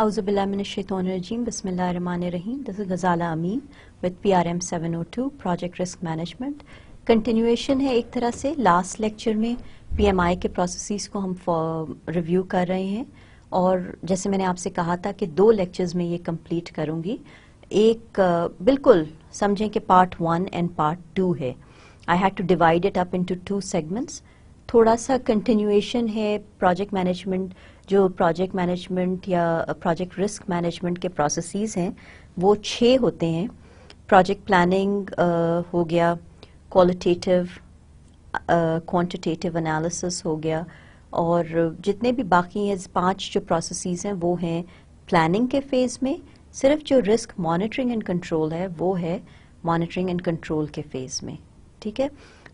Auzubillahiminash-shaytanir-rajeem. Bismillahir-rahmanir-rahim. This is Ghazala Amin with PRM 702 Project Risk Management. Continuation है एक तरह से लास्ट लेक्चर में पीएमआई के प्रोसेसेस को हम रिव्यू कर रहे हैं और जैसे मैंने आपसे कहा था कि दो लेक्चर्स में ये कंप्लीट करूँगी एक बिल्कुल समझें कि part one and part two है I had to divide it up into two segments थोड़ा सा कंटिन्यूएशन है प्रोजेक्ट मैनेजमेंट जो प्रोजेक्ट मैनेजमेंट या प्रोजेक्ट रिस्क मैनेजमेंट के प्रोसेसेस हैं, वो छः होते हैं। प्रोजेक्ट प्लानिंग हो गया क्वालिटेटिव क्वांटिटेटिव एनालिसिस हो गया, और जितने भी बाकी हैं, पाँच जो प्रोसेसेस हैं, वो हैं प्लानिंग के फ़ेज़ में, सिर्फ़ जो रिस्क मॉनिटरिंग एंड कंट्रोल है, वो है मॉनिटरिंग एंड कंट्रोल के फ़ेज़ में, ठीक है?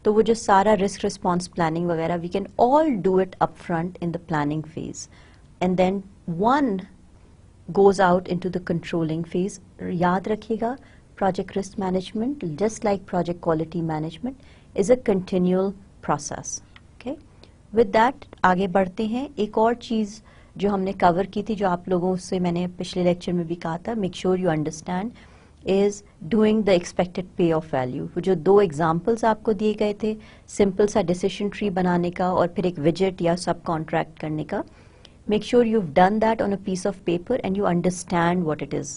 तो वो जो सारा रिस्क रिस्पॉन्स प्लानिंग वगैरह we can all do it up front in the planning phase and then one goes out into the controlling phase याद रखिएगा project risk management just like project quality management is a continual process okay with that आगे बढ़ते हैं। एक और चीज़ जो हमने cover की थी, जो आप लोगों से मैंने पिछले लेक्चर में भी कहा था make sure you understand is doing the expected payoff value जो दो एग्जाम्पल्स आपको दिए गए थे सिंपल सा डिसीज़न ट्री बनाने का और फिर एक विज़िट या सब कॉन्ट्रैक्ट करने का, make sure you've done that on a piece of paper and you understand what it is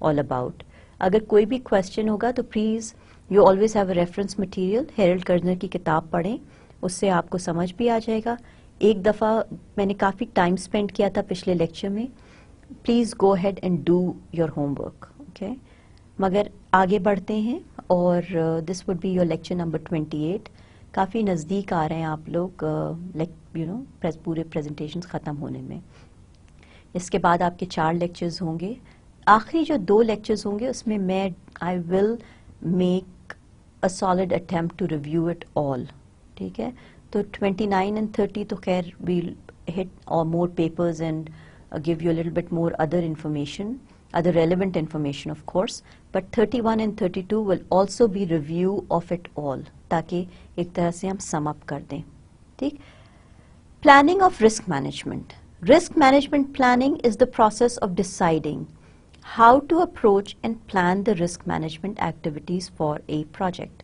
all about. अगर कोई भी क्वेश्चन होगा तो please you always have a reference material Harold Kerzner की किताब पढ़ें, उससे आपको समझ भी आ जाएगा। एक दफ़ा मैंने काफ़ी टाइम स्पेंड किया था पिछले लेक्चर में। Please go ahead and do your homework okay मगर आगे बढ़ते हैं और this would be your lecture number twenty eight काफ़ी नज़दीक आ रहे हैं आप लोग यू नो पूरे प्रेजेंटेशन ख़त्म होने में। इसके बाद आपके चार लेक्चर्स होंगे। आखिरी जो दो लेक्चर्स होंगे, उसमें मैं I will make a solid attempt to review it all ठीक है? तो 29 एंड 30 तो खैर वील हिट और more papers and give you little bit more other other relevant information of course but 31 and 32 will also be review of it all ताकि एक तरह से हम सम अप कर दें ठीक planning of risk management risk management planning is the process of deciding how to approach and plan the risk management activities for a project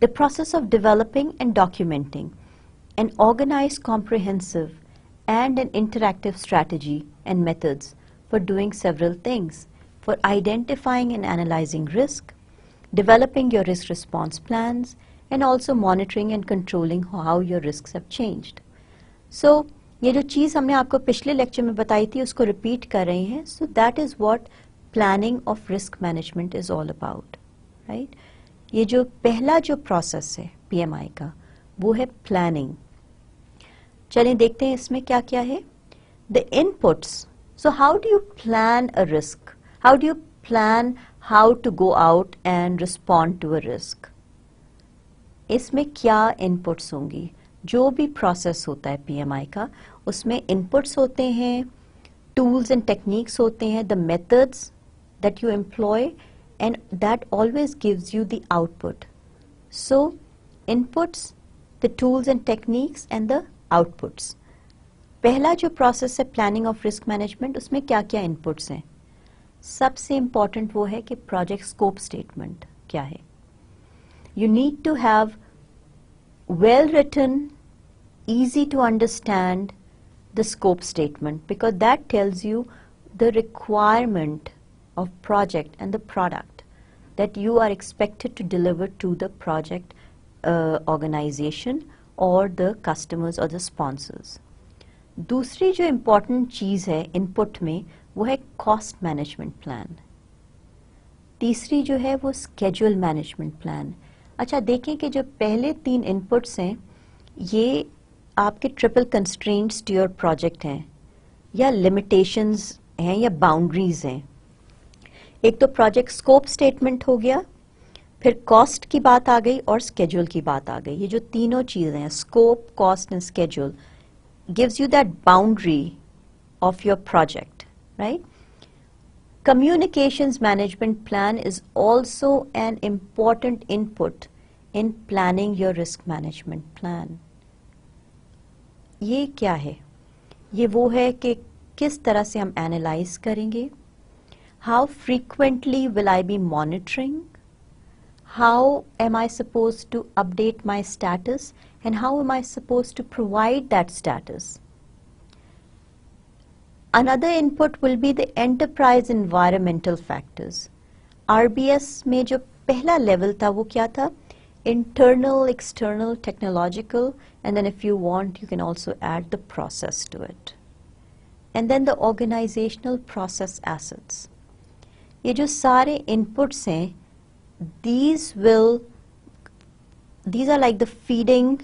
the process of developing and documenting an organized comprehensive and an interactive strategy and methods for doing several things for identifying and analyzing risk, developing your risk response plans, and also monitoring and controlling how your risks have changed. So, ये जो चीज़ हमने आपको पिछले lecture में बताई थी उसको रिपीट कर रहे हैं so that is what planning of risk management is all about right ये जो पहला जो प्रोसेस है पीएमआई का वो है प्लानिंग चलें देखते हैं इसमें क्या क्या है the inputs So how do you plan a risk? How do you plan how to go out and respond to a risk? इसमें क्या इनपुट्स होंगी जो भी प्रोसेस होता है पीएमआई का उसमें इनपुट्स होते हैं टूल्स एंड टेक्निक्स होते हैं the methods that you employ and that always gives you the output so inputs the tools and techniques and the outputs पहला जो प्रोसेस है प्लानिंग ऑफ रिस्क मैनेजमेंट उसमें क्या क्या इनपुट्स हैं सबसे इंपॉर्टेंट वो है कि प्रोजेक्ट स्कोप स्टेटमेंट क्या है you need to have well written easy to understand the scope statement because that tells you the requirement of project and the product that you are expected to deliver to the project uh, organization or the customers or the sponsors. दूसरी जो important चीज़ है input में, वो है cost management plan तीसरी जो है वो स्केजुअल मैनेजमेंट प्लान अच्छा देखें कि जो पहले तीन इनपुट्स हैं, ये आपके triple constraints to your project हैं, या लिमिटेशंस हैं, या बाउंड्रीज हैं. एक तो प्रोजेक्ट स्कोप स्टेटमेंट हो गया, फिर कॉस्ट की बात आ गई और स्केजुअल की बात आ गई. ये जो तीनों चीज़ें हैं scope cost and schedule gives you that boundary of your project, right? Communications management plan is also an important input in planning your risk management plan. ये क्या है ये वो है कि किस तरह से हम एनालाइज करेंगे how frequently will I B monitoring how am I supposed to update my status and how am I supposed to provide that status. Another input will be the enterprise environmental factors. RBS में जो पहला level था वो क्या था internal, external, technological and then if you want you can also add the process to it. And then the organizational process assets. ये जो सारे inputs हैं these will these are like the feeding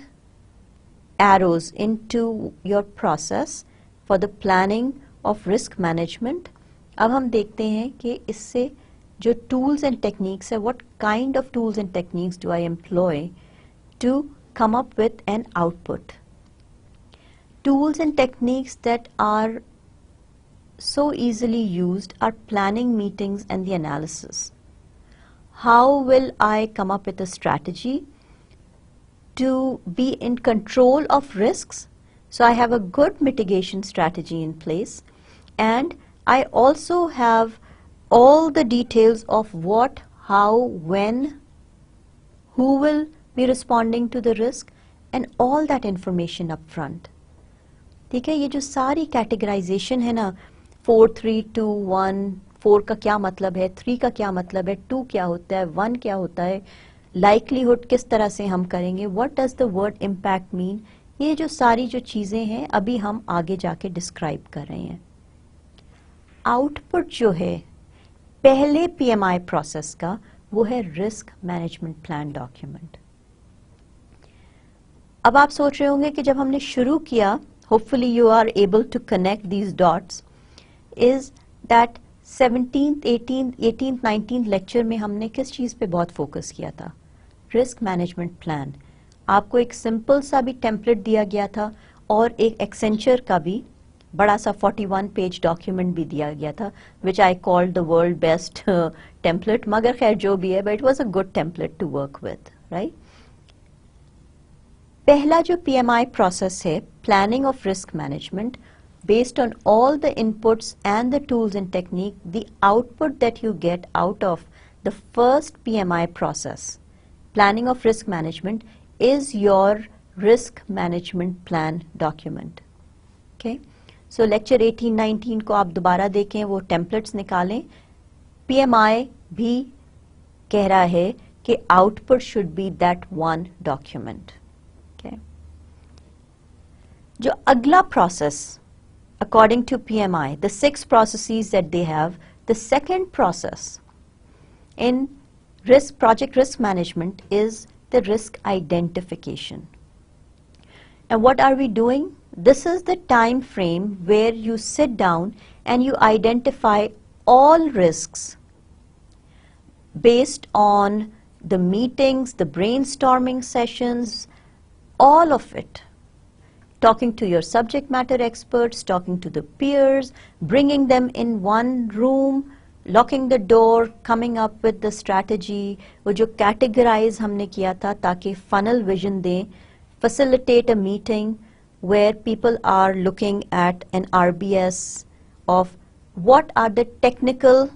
arrows into your process for the planning of risk management अब हम देखते हैं कि इससे जो tools and techniques है what kind of tools and techniques do I employ to come up with an output tools and techniques that are so easily used are planning meetings and the analysis how will I come up with a strategy to be in control of risks? So I have a good mitigation strategy in place and I also have all the details of what, how, when, who will be responding to the risk and all that information up front. ठीक है ये जो सारी categorisation है ना four three two one four का क्या मतलब है थ्री का क्या मतलब है टू क्या होता है वन क्या होता है लाइकलीहुड किस तरह से हम करेंगे? What does the word impact mean ये जो सारी जो चीज़ें हैं, अभी हम आगे जाके डिस्क्राइब कर रहे हैं। आउटपुट जो है, पहले पीएमआई प्रोसेस का, वो है रिस्क मैनेजमेंट प्लान डॉक्यूमेंट अब आप सोच रहे होंगे कि जब हमने शुरू किया hopefully you are able to connect these dots is that seventeen eighteen eighteen nineteen lecture में हमने किस चीज़ पे बहुत फोकस किया था? रिस्क मैनेजमेंट प्लान आपको एक सिंपल सा भी टेम्पलेट दिया गया था और एक एक्सेंचर का भी बड़ा सा 41 पेज डॉक्यूमेंट भी दिया गया था which I called the world best template मगर खैर जो भी है but it was a good template to work with right पहला जो पीएमआई प्रोसेस है planning of risk management based on all the inputs and the tools and technique, the output that you get out of the first PMI process, planning of risk management, is your risk management plan document. Okay. So lecture 18-19 को आप दोबारा देखें वो templates निकालें PMI भी कह रहा है कि output should be that one document. Okay. जो अगला process according to PMI, the six processes that they have, the second process in risk project risk management is the risk identification. And what are we doing? This is the time frame where you sit down and you identify all risks based on the meetings, the brainstorming sessions, all of it talking to your subject matter experts, talking to the peers, bringing them in one room, locking the door, coming up with the strategy, वो जो categorize हमने किया था ताकि funnel vision दें, facilitate a meeting where people are looking at an RBS of what are the technical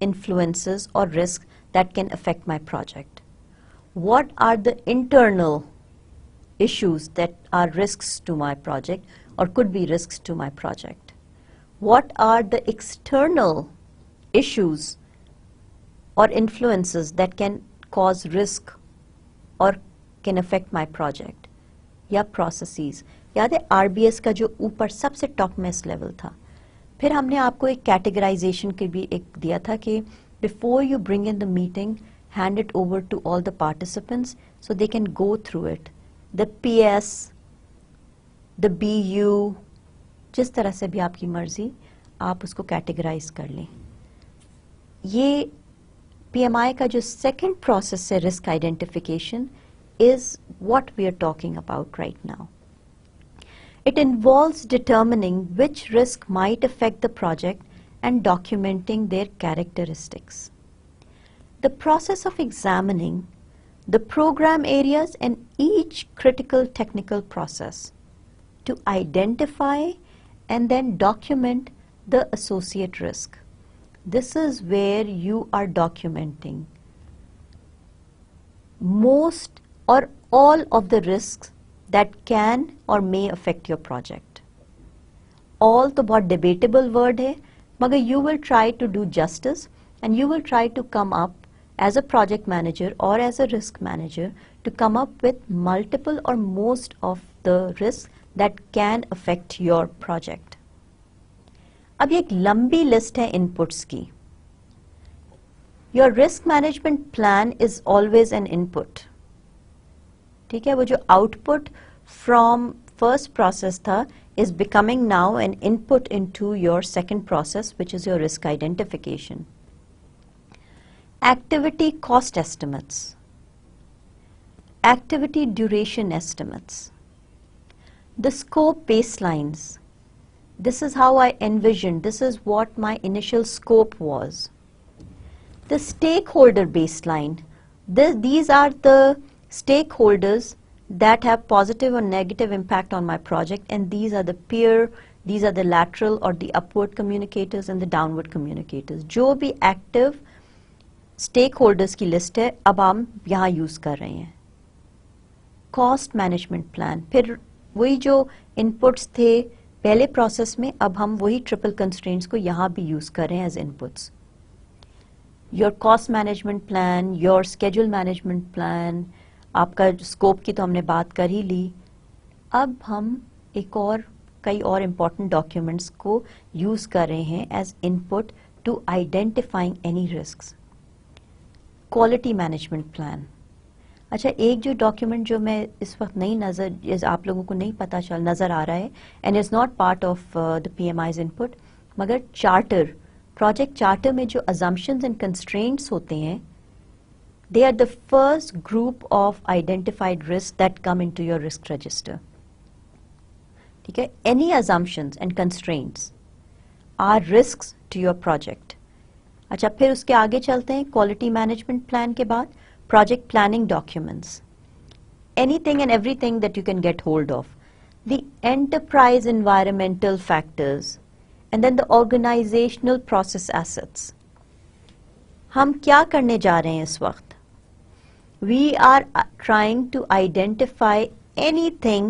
influences or risks that can affect my project. What are the internal issues that are risks to my project or could be risks to my project? What are the external issues or influences that can cause risk or can affect my project या processes याद है RBS का जो ऊपर सबसे top में इस level था फिर हमने आपको एक कैटेगराइजेशन के भी एक दिया था कि before you bring in the meeting hand it over to all the participants so they can go through it the P S the B U जिस तरह से भी आपकी मर्ज़ी आप उसको कैटेगराइज कर लें ये पीएमआई का जो सेकंड प्रोसेस है risk identification is what we are talking about right now. It involves determining which risk might affect the project and documenting their characteristics. The process of examining the program areas and each critical technical process to identify and then document the associate risk. This is where you are documenting most or all of the risks that can or may affect your project. All तो बहुत debatable word है मगर you will try to do justice and you will try to come up as a project manager or as a risk manager to come up with multiple or most of the risks that can affect your project. अब ये एक लंबी list है inputs की। Your risk management plan is always an input ठीक है, वो जो आउटपुट फ्रॉम फ़र्स्ट प्रोसेस था is becoming now an input into your second process which is your risk identification activity cost estimates activity duration estimates the scope baselines This is how I envisioned, this is what my initial scope was. The stakeholder baseline. The, these are the stakeholders that have positive or negative impact on my project and these are the peer, these are the lateral or the upward communicators and the downward communicators. जो भी active stakeholders की list है अब हम यहाँ use कर रहे हैं Cost management plan. फिर वही जो inputs थे पहले प्रोसेस में अब हम वही ट्रिपल कंस्ट्रेंट्स को यहाँ भी यूज़ कर रहे हैं as inputs your cost management plan your schedule management plan आपका स्कोप की तो हमने बात कर ही ली. अब हम एक और, कई और इंपॉर्टेंट डॉक्यूमेंट्स को यूज़ कर रहे हैं as input to identifying any risk quality management plan अच्छा एक जो डॉक्यूमेंट जो मैं इस वक्त नहीं नज़र आप लोगों को नहीं पता चल, नज़र आ रहा है and is not part of the P M I's input मगर चार्टर प्रोजेक्ट चार्टर में जो अजम्पन्स एंड कंस्ट्रेंट्स होते हैं, they are the first group of identified risks that come into your risk register ठीक है? Any assumptions and constraints are risk to your project अच्छा फिर उसके आगे चलते हैं क्वालिटी मैनेजमेंट प्लान के बाद। Project planning documents anything and everything that you can get hold of. The enterprise environmental factors and then the organizational process assets. हम क्या करने जा रहे हैं इस वक्त We are uh, trying to identify anything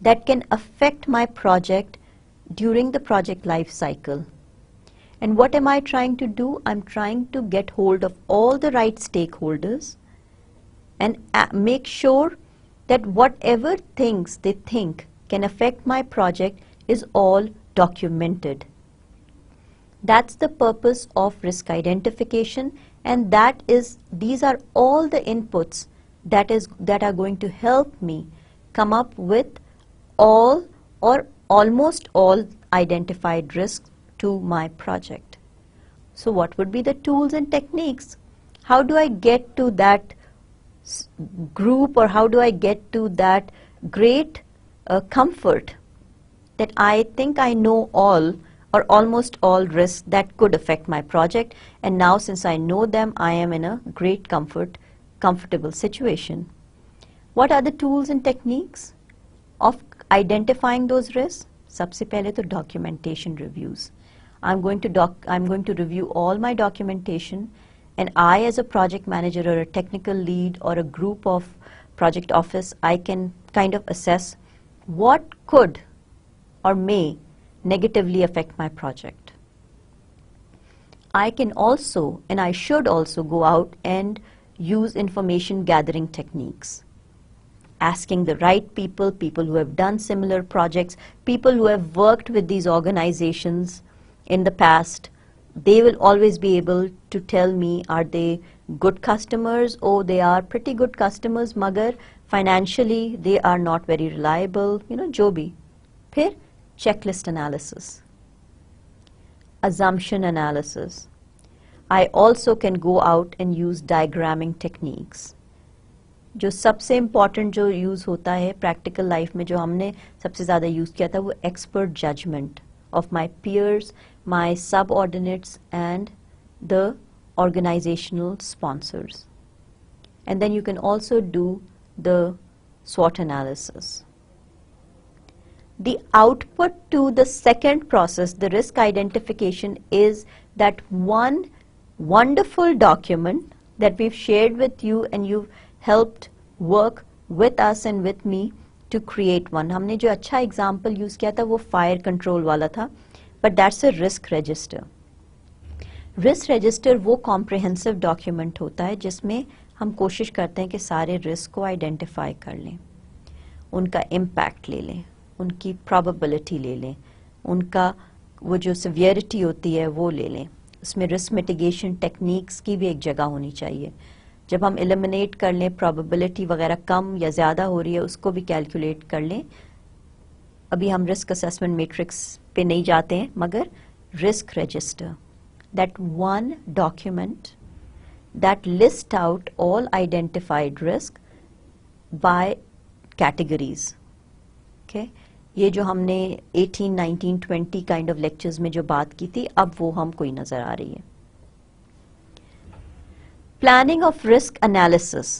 that can affect my project during the project life cycle. And what am I trying to do? I'm trying to get hold of all the right stakeholders and make sure that whatever things they think can affect my project is all documented. That's the purpose of risk identification and that is these are all the inputs that is that are going to help me come up with all or almost all identified risks to my project. So what would be the tools and techniques? How do I get to that group or how do I get to that great uh, comfort that I think I know all or almost all risks that could affect my project and now since I know them I am in a great comfort comfortable situation. What are the tools and techniques of identifying those risks? सबसे पहले तो documentation reviews. I'm going to doc I'm going to review all my documentation and I as a project manager or a technical lead or a group of project office I can kind of assess what could or may negatively affect my project. I can also and I should also go out and use information gathering techniques. Asking the right people, people who have done similar projects, people who have worked with these organizations in the past, they will always be able to tell me are they good customers or they are pretty good customers, magar financially they are not very reliable, you know, jo bhi. फिर checklist analysis, assumption analysis. I also can go out and use diagramming techniques. जो सबसे important जो use होता है practical life में जो हमने सबसे ज़्यादा यूज़ किया था वो expert judgement of my piers माई सब ordinates and the organizational sponsors. And then you can also do the SWOT analysis. the output to the second process, the risk identification, is that one wonderful document that we've shared with you and you've helped work with us and with me to create one. हमने जो अच्छा example use किया था वो fire control वाला था, But that's a risk register. Risk register वो comprehensive document होता है जिसमें हम कोशिश करते हैं कि सारे रिस्क को आइडेंटिफाई कर लें। उनका इम्पैक्ट ले लें, उनकी प्रॉबबिलिटी ले लें, उनका वो जो सिवियरिटी होती है वो ले लें। उसमें रिस्क मिटिगेशन टेक्निक्स की भी एक जगह होनी चाहिए। जब हम एलिमिनेट कर लें प्रॉबबिलिटी वगैरह कम या ज़्यादा हो रही है, उसको भी कैलकुलेट कर लें अभी हम रिस्क असेसमेंट मैट्रिक्स पे नहीं जाते हैं मगर risk register that one document that list out all identified risk by categories. Okay? ये जो हमने 18, 19, 20 काइंड ऑफ़ लेक्चर्स में जो बात की थी अब वो हमको ही नज़र आ रही है प्लानिंग ऑफ़ रिस्क एनालिसिस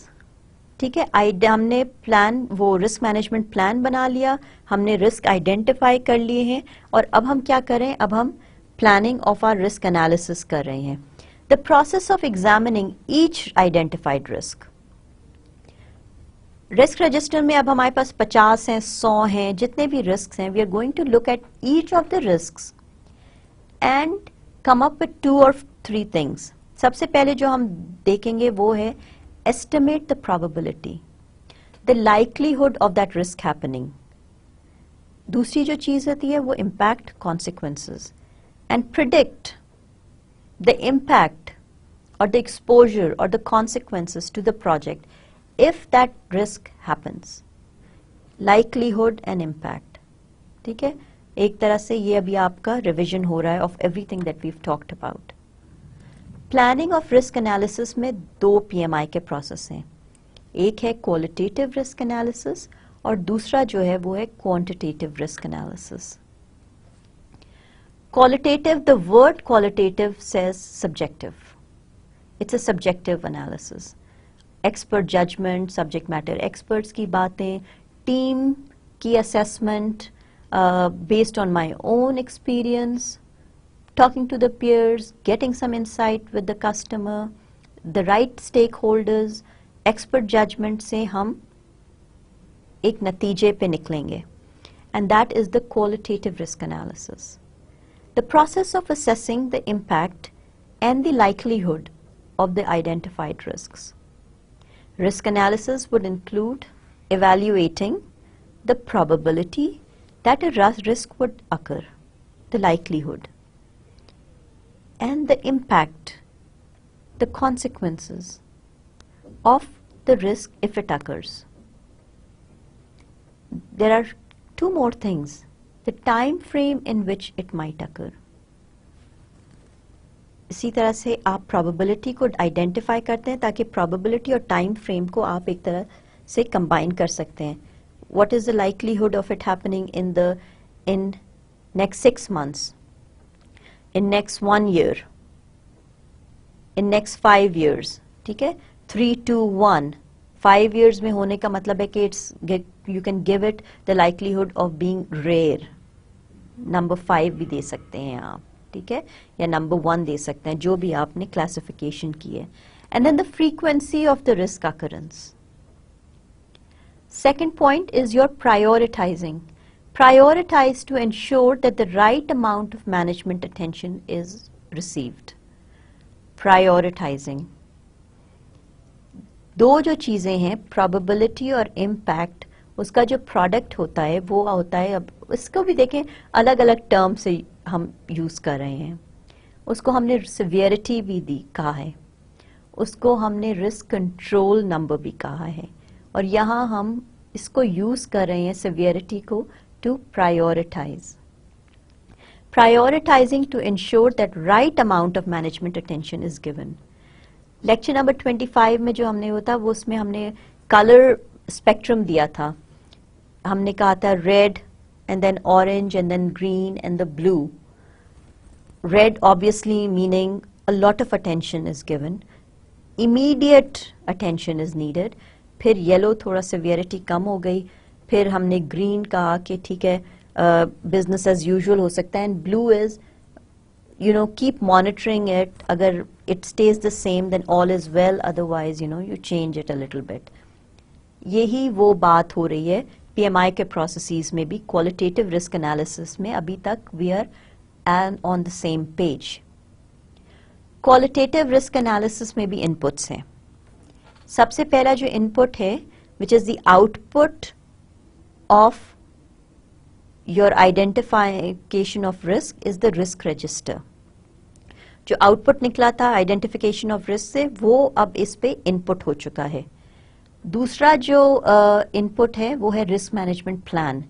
ठीक है? हमने प्लान वो रिस्क मैनेजमेंट प्लान बना लिया, हमने रिस्क आइडेंटिफाई कर लिए हैं, और अब हम क्या करें अब हम planning of our risk analysis कर रहे हैं। The process of examining each identified risk risk register में अब हमारे पास 50 हैं 100 हैं, जितने भी रिस्क हैं we are going to look at each of the risk and come up to और थ्री थिंग्स सबसे पहले जो हम देखेंगे वो है estimate the probability the likelihood of that risk happening दूसरी जो चीज होती है वो impact consequences and predict the impact or the exposure or the consequences to the project if that risk happens likelihood and impact ठीक है एक तरह से ये अभी आपका रिविजन हो रहा है of everything that weave talked about Planning of risk analysis में दो पीएमआई के प्रोसेस हैं। एक है क्वालिटेटिव रिस्क एनालिसिस और दूसरा जो है वो है quantitative risk analysis qualitative the word qualitative says subjective it's a subjective analysis expert judgement subject matter experts की बातें टीम की assessment based on my own experience talking to the peers, getting some insight with the customer, the right stakeholders, expert judgment से हम एक नतीजे पे निकलेंगे. And that is the qualitative risk analysis. The process of assessing the impact and the likelihood of the identified risks. Risk analysis would include evaluating the probability that a risk would occur, the likelihood, and the impact, the consequences of the risk if it occurs. There are two more things the time frame in which it might occur. इसी तरह से आप probability को identify करते हैं ताकि probability और time frame को आप एक तरह से combine कर सकते हैं what is the likelihood of it happening in the in next six months In next one year in next five years ठीक है? Three two one five years में होने का मतलब है कि it's you can give it the likelihood of being rare number five भी दे सकते हैं आप, ठीक है? या नंबर वन दे सकते हैं, जो भी आपने क्लासिफिकेशन की है and then the frequency of the risk occurrence second point is your prioritising Prioritize to ensure that the right amount of management attention is received. Prioritizing. दो जो चीज़ें हैं, probability और impact, उसका जो प्रोडक्ट होता है, वो होता है अब इसको भी देखें अलग अलग टर्म से हम यूज़ कर रहे हैं उसको हमने सिवियरिटी भी दी, कहा है उसको हमने रिस्क कंट्रोल नंबर भी कहा है और यहाँ हम इसको यूज़ कर रहे हैं सिवियरिटी को to prioritise prioritizing to ensure that right amount of management attention is given. Lecture number 25 में जो हमने होता वो उसमें हमने कलर स्पेक्ट्रम दिया था हमने कहा था red and then orange and then green and the blue. Red obviously meaning a lot of attention is given. Immediate attention is needed. फिर येलो थोड़ा severity कम हो गई फिर हमने ग्रीन कहा कि ठीक है बिज़नेस एज यूजुअल हो सकता है and blue is you know keep monitoring it अगर it stays the same then all is well otherwise you know you change it a little bit. यही वो बात हो रही है पीएमआई के प्रोसेसेस में भी क्वालिटेटिव रिस्क एनालिसिस में. अभी तक we are and on the same page qualitative risk analysis में भी इनपुट्स हैं. सबसे पहला जो इनपुट है which is the output of your identification of risk is the risk register जो आउटपुट निकला था आइडेंटिफिकेशन ऑफ़ रिस्क से वो अब इस पे इनपुट हो चुका है। दूसरा जो इनपुट uh, है वो है रिस्क मैनेजमेंट प्लान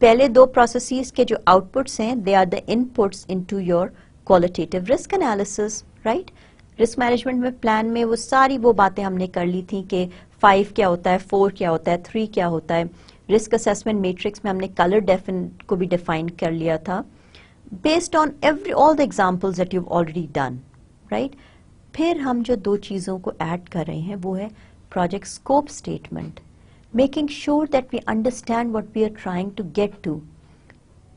पहले दो प्रोसेसेस के जो आउटपुट्स हैं they are the inputs into your qualitative risk analysis right risk management में प्लान में वो सारी वो बातें हमने कर ली थी कि फाइव क्या होता है फोर क्या होता है थ्री क्या होता है। रिस्क असेसमेंट मैट्रिक्स में हमने कलर डेफिन को भी डिफाइन कर लिया था based on every all the examples that you already done right फिर हम जो दो चीज़ों को ऐड कर रहे हैं, वो है project scope statement making sure that we understand what we are trying to get to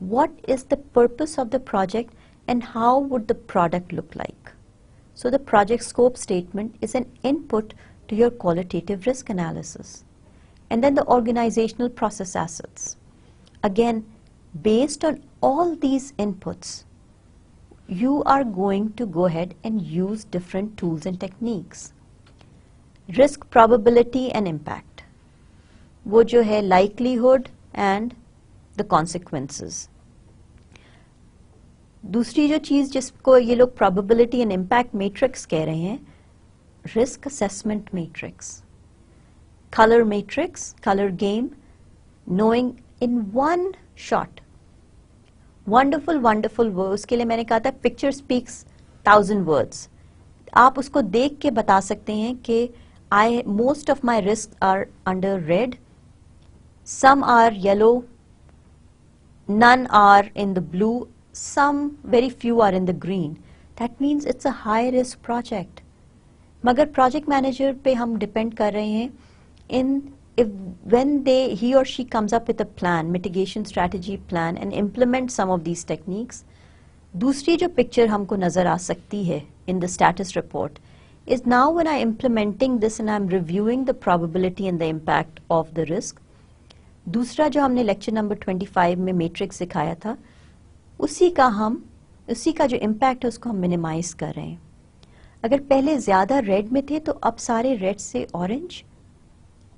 what is the purpose of the project and how would the product look like. So the project scope statement is an input to your qualitative risk analysis. And then the organizational process assets. Again, based on all these inputs, you are going to go ahead and use different tools and techniques. Risk probability and impact. वो जो है likelihood and the consequences. दूसरी जो चीज जिसको ये लोग probability and impact matrix कह रहे हैं risk assessment matrix Color matrix, color game, knowing in one shot. Wonderful, wonderful words के लिए मैंने कहा था picture speaks thousand words. आप उसको देख के बता सकते हैं कि I most of my risks are under red, some are yellow, none are in the blue, some very few are in the green. That means it's a high risk project. मगर project manager पे हम depend कर रहे हैं in if when they he or she comes up with a plan mitigation strategy plan and implements some of these techniques दूसरी जो picture हमको नज़र आ सकती है in the status report is now when I implementing this and I'm reviewing the probability and the impact of the risk दूसरा जो हमने lecture number 25 में मैट्रिक्स सिखाया था उसी का हम उसी का जो इम्पैक्ट है उसको हम मिनिमाइज कर रहे हैं अगर पहले ज़्यादा रेड में थे तो अब सारे रेड से ऑरेंज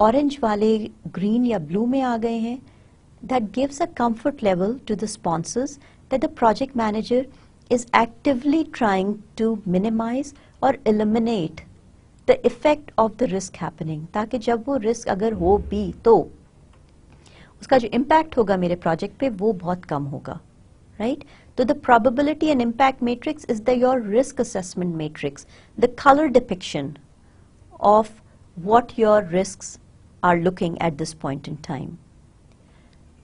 ऑरेंज वाले ग्रीन या ब्लू में आ गए हैं that gives a comfort level to the sponsors that the project manager is actively trying to minimise और eliminate the effect of the risk happening ताकि जब वो रिस्क अगर हो भी तो उसका जो इम्पैक्ट होगा मेरे प्रोजेक्ट पे, वो बहुत कम होगा राइट तो the probability and impact matrix is the your risk assessment matrix the colour depiction of what your risk are looking at this point in time.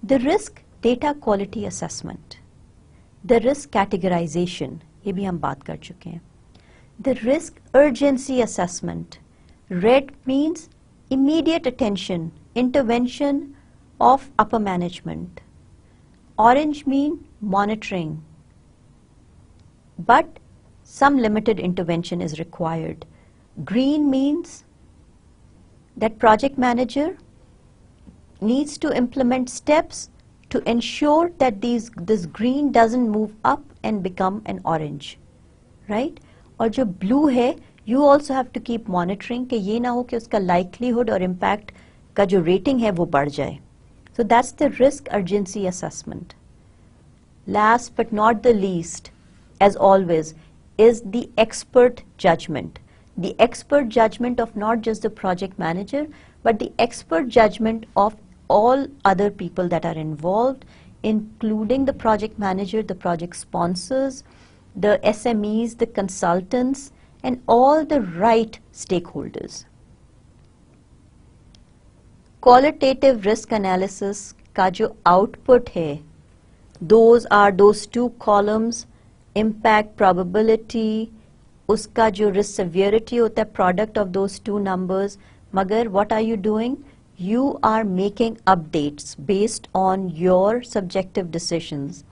The risk data quality assessment, the risk categorization, ये भी हम बात कर चुके हैं. The risk urgency assessment, red means immediate attention, intervention of upper management. Orange mean monitoring, but some limited intervention is required. Green means that project manager needs to implement steps to ensure that these this green doesn't move up and become an orange right और जो blue है you also have to keep monitoring कि ये ना हो कि उसका likelihood और impact का जो rating है वो बढ़ जाए so that's the risk urgency assessment last but not the least as always is the expert judgment the expert judgment of not just the project manager, but the expert judgment of all other people that are involved, including the project manager, the project sponsors, the SMEs, the consultants, and all the right stakeholders. Qualitative risk analysis का जो output है, those are those two columns, impact probability, उसका जो risk severity होता है product of those two numbers मगर what are you doing you are making updates based on your subjective decisions,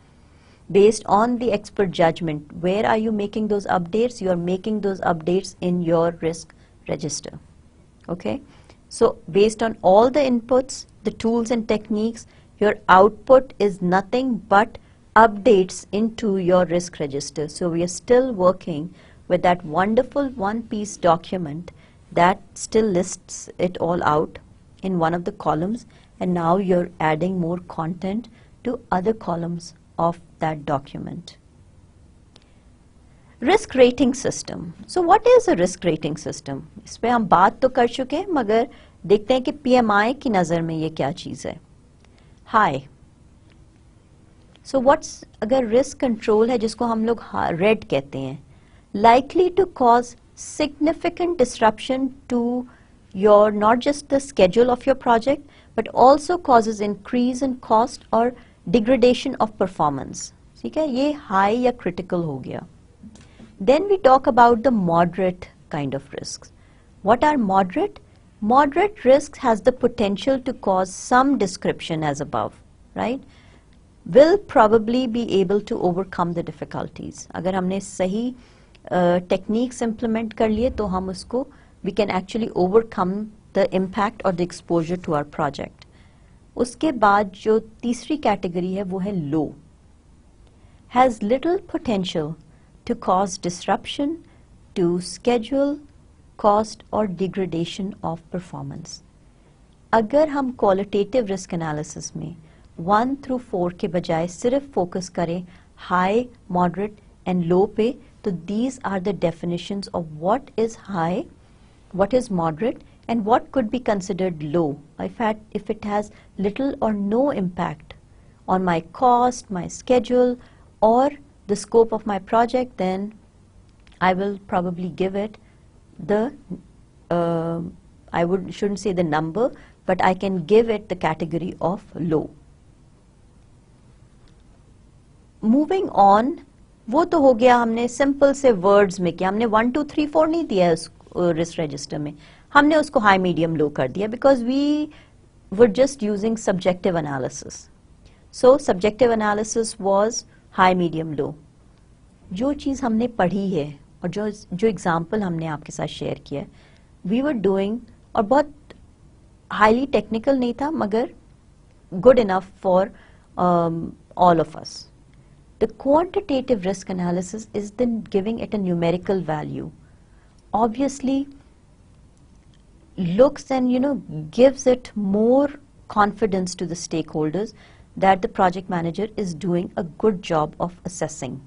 based on the expert judgment. Where are you making those updates? You are making those updates in your risk register. Okay? So based on all the inputs, the tools and techniques, your output is nothing but updates into your risk register. So we are still working with that wonderful one-piece document that still lists it all out in one of the columns and now you're adding more content to other columns of that document. Risk rating system so what is a risk rating system इस पर हम बात तो कर चुके हैं मगर देखते हैं कि पीएमआई की नज़र में ये क्या चीज़ है हाई सो व्हाट्स अगर रिस्क कंट्रोल है जिसको हम लोग रेड कहते हैं likely to cause significant disruption to your not just the schedule of your project but also causes increase in cost or degradation of performance ठीक है ये high या critical हो गया then we talk about the moderate kind of risks. What are moderate? Moderate risks has the potential to cause some description as above, right? Will probably be able to overcome the difficulties. अगर हमने सही techniques implement कर लिए तो हम उसको we can actually overcome the impact और the exposure to our project उसके बाद जो तीसरी कैटेगरी है, वो है low has little potential to cause disruption to schedule cost और डिग्रेडेशन ऑफ़ परफॉर्मेंस अगर हम क्वालिटेटिव रिस्क एनालिसिस में वन थ्रू फोर के बजाय सिर्फ़ फोकस करें हाई मॉडरेट एंड लो पे तो these are the definitions of what is high, what is moderate and what could be considered low if, if it has little or no impact on my cost, my schedule or the scope of my project, then I will probably give it the, uh, I would, shouldn't say the number, but I can give it the category of low. Moving on, वो तो हो गया हमने simple से words में किया। हमने one two three four नहीं दिया उस रिस्क रजिस्टर में। हमने उसको हाई मीडियम लो कर दिया because we were just using subjective analysis so subjective analysis was high medium low जो चीज़ हमने पढ़ी है और जो जो एग्ज़ाम्पल हमने आपके साथ शेयर किया वी वर डूइंग और बहुत हाईली टेक्निकल नहीं था, मगर good enough for all of us The quantitative risk analysis is then giving it a numerical value. Obviously, looks and you know gives it more confidence to the stakeholders that the project manager is doing a good job of assessing.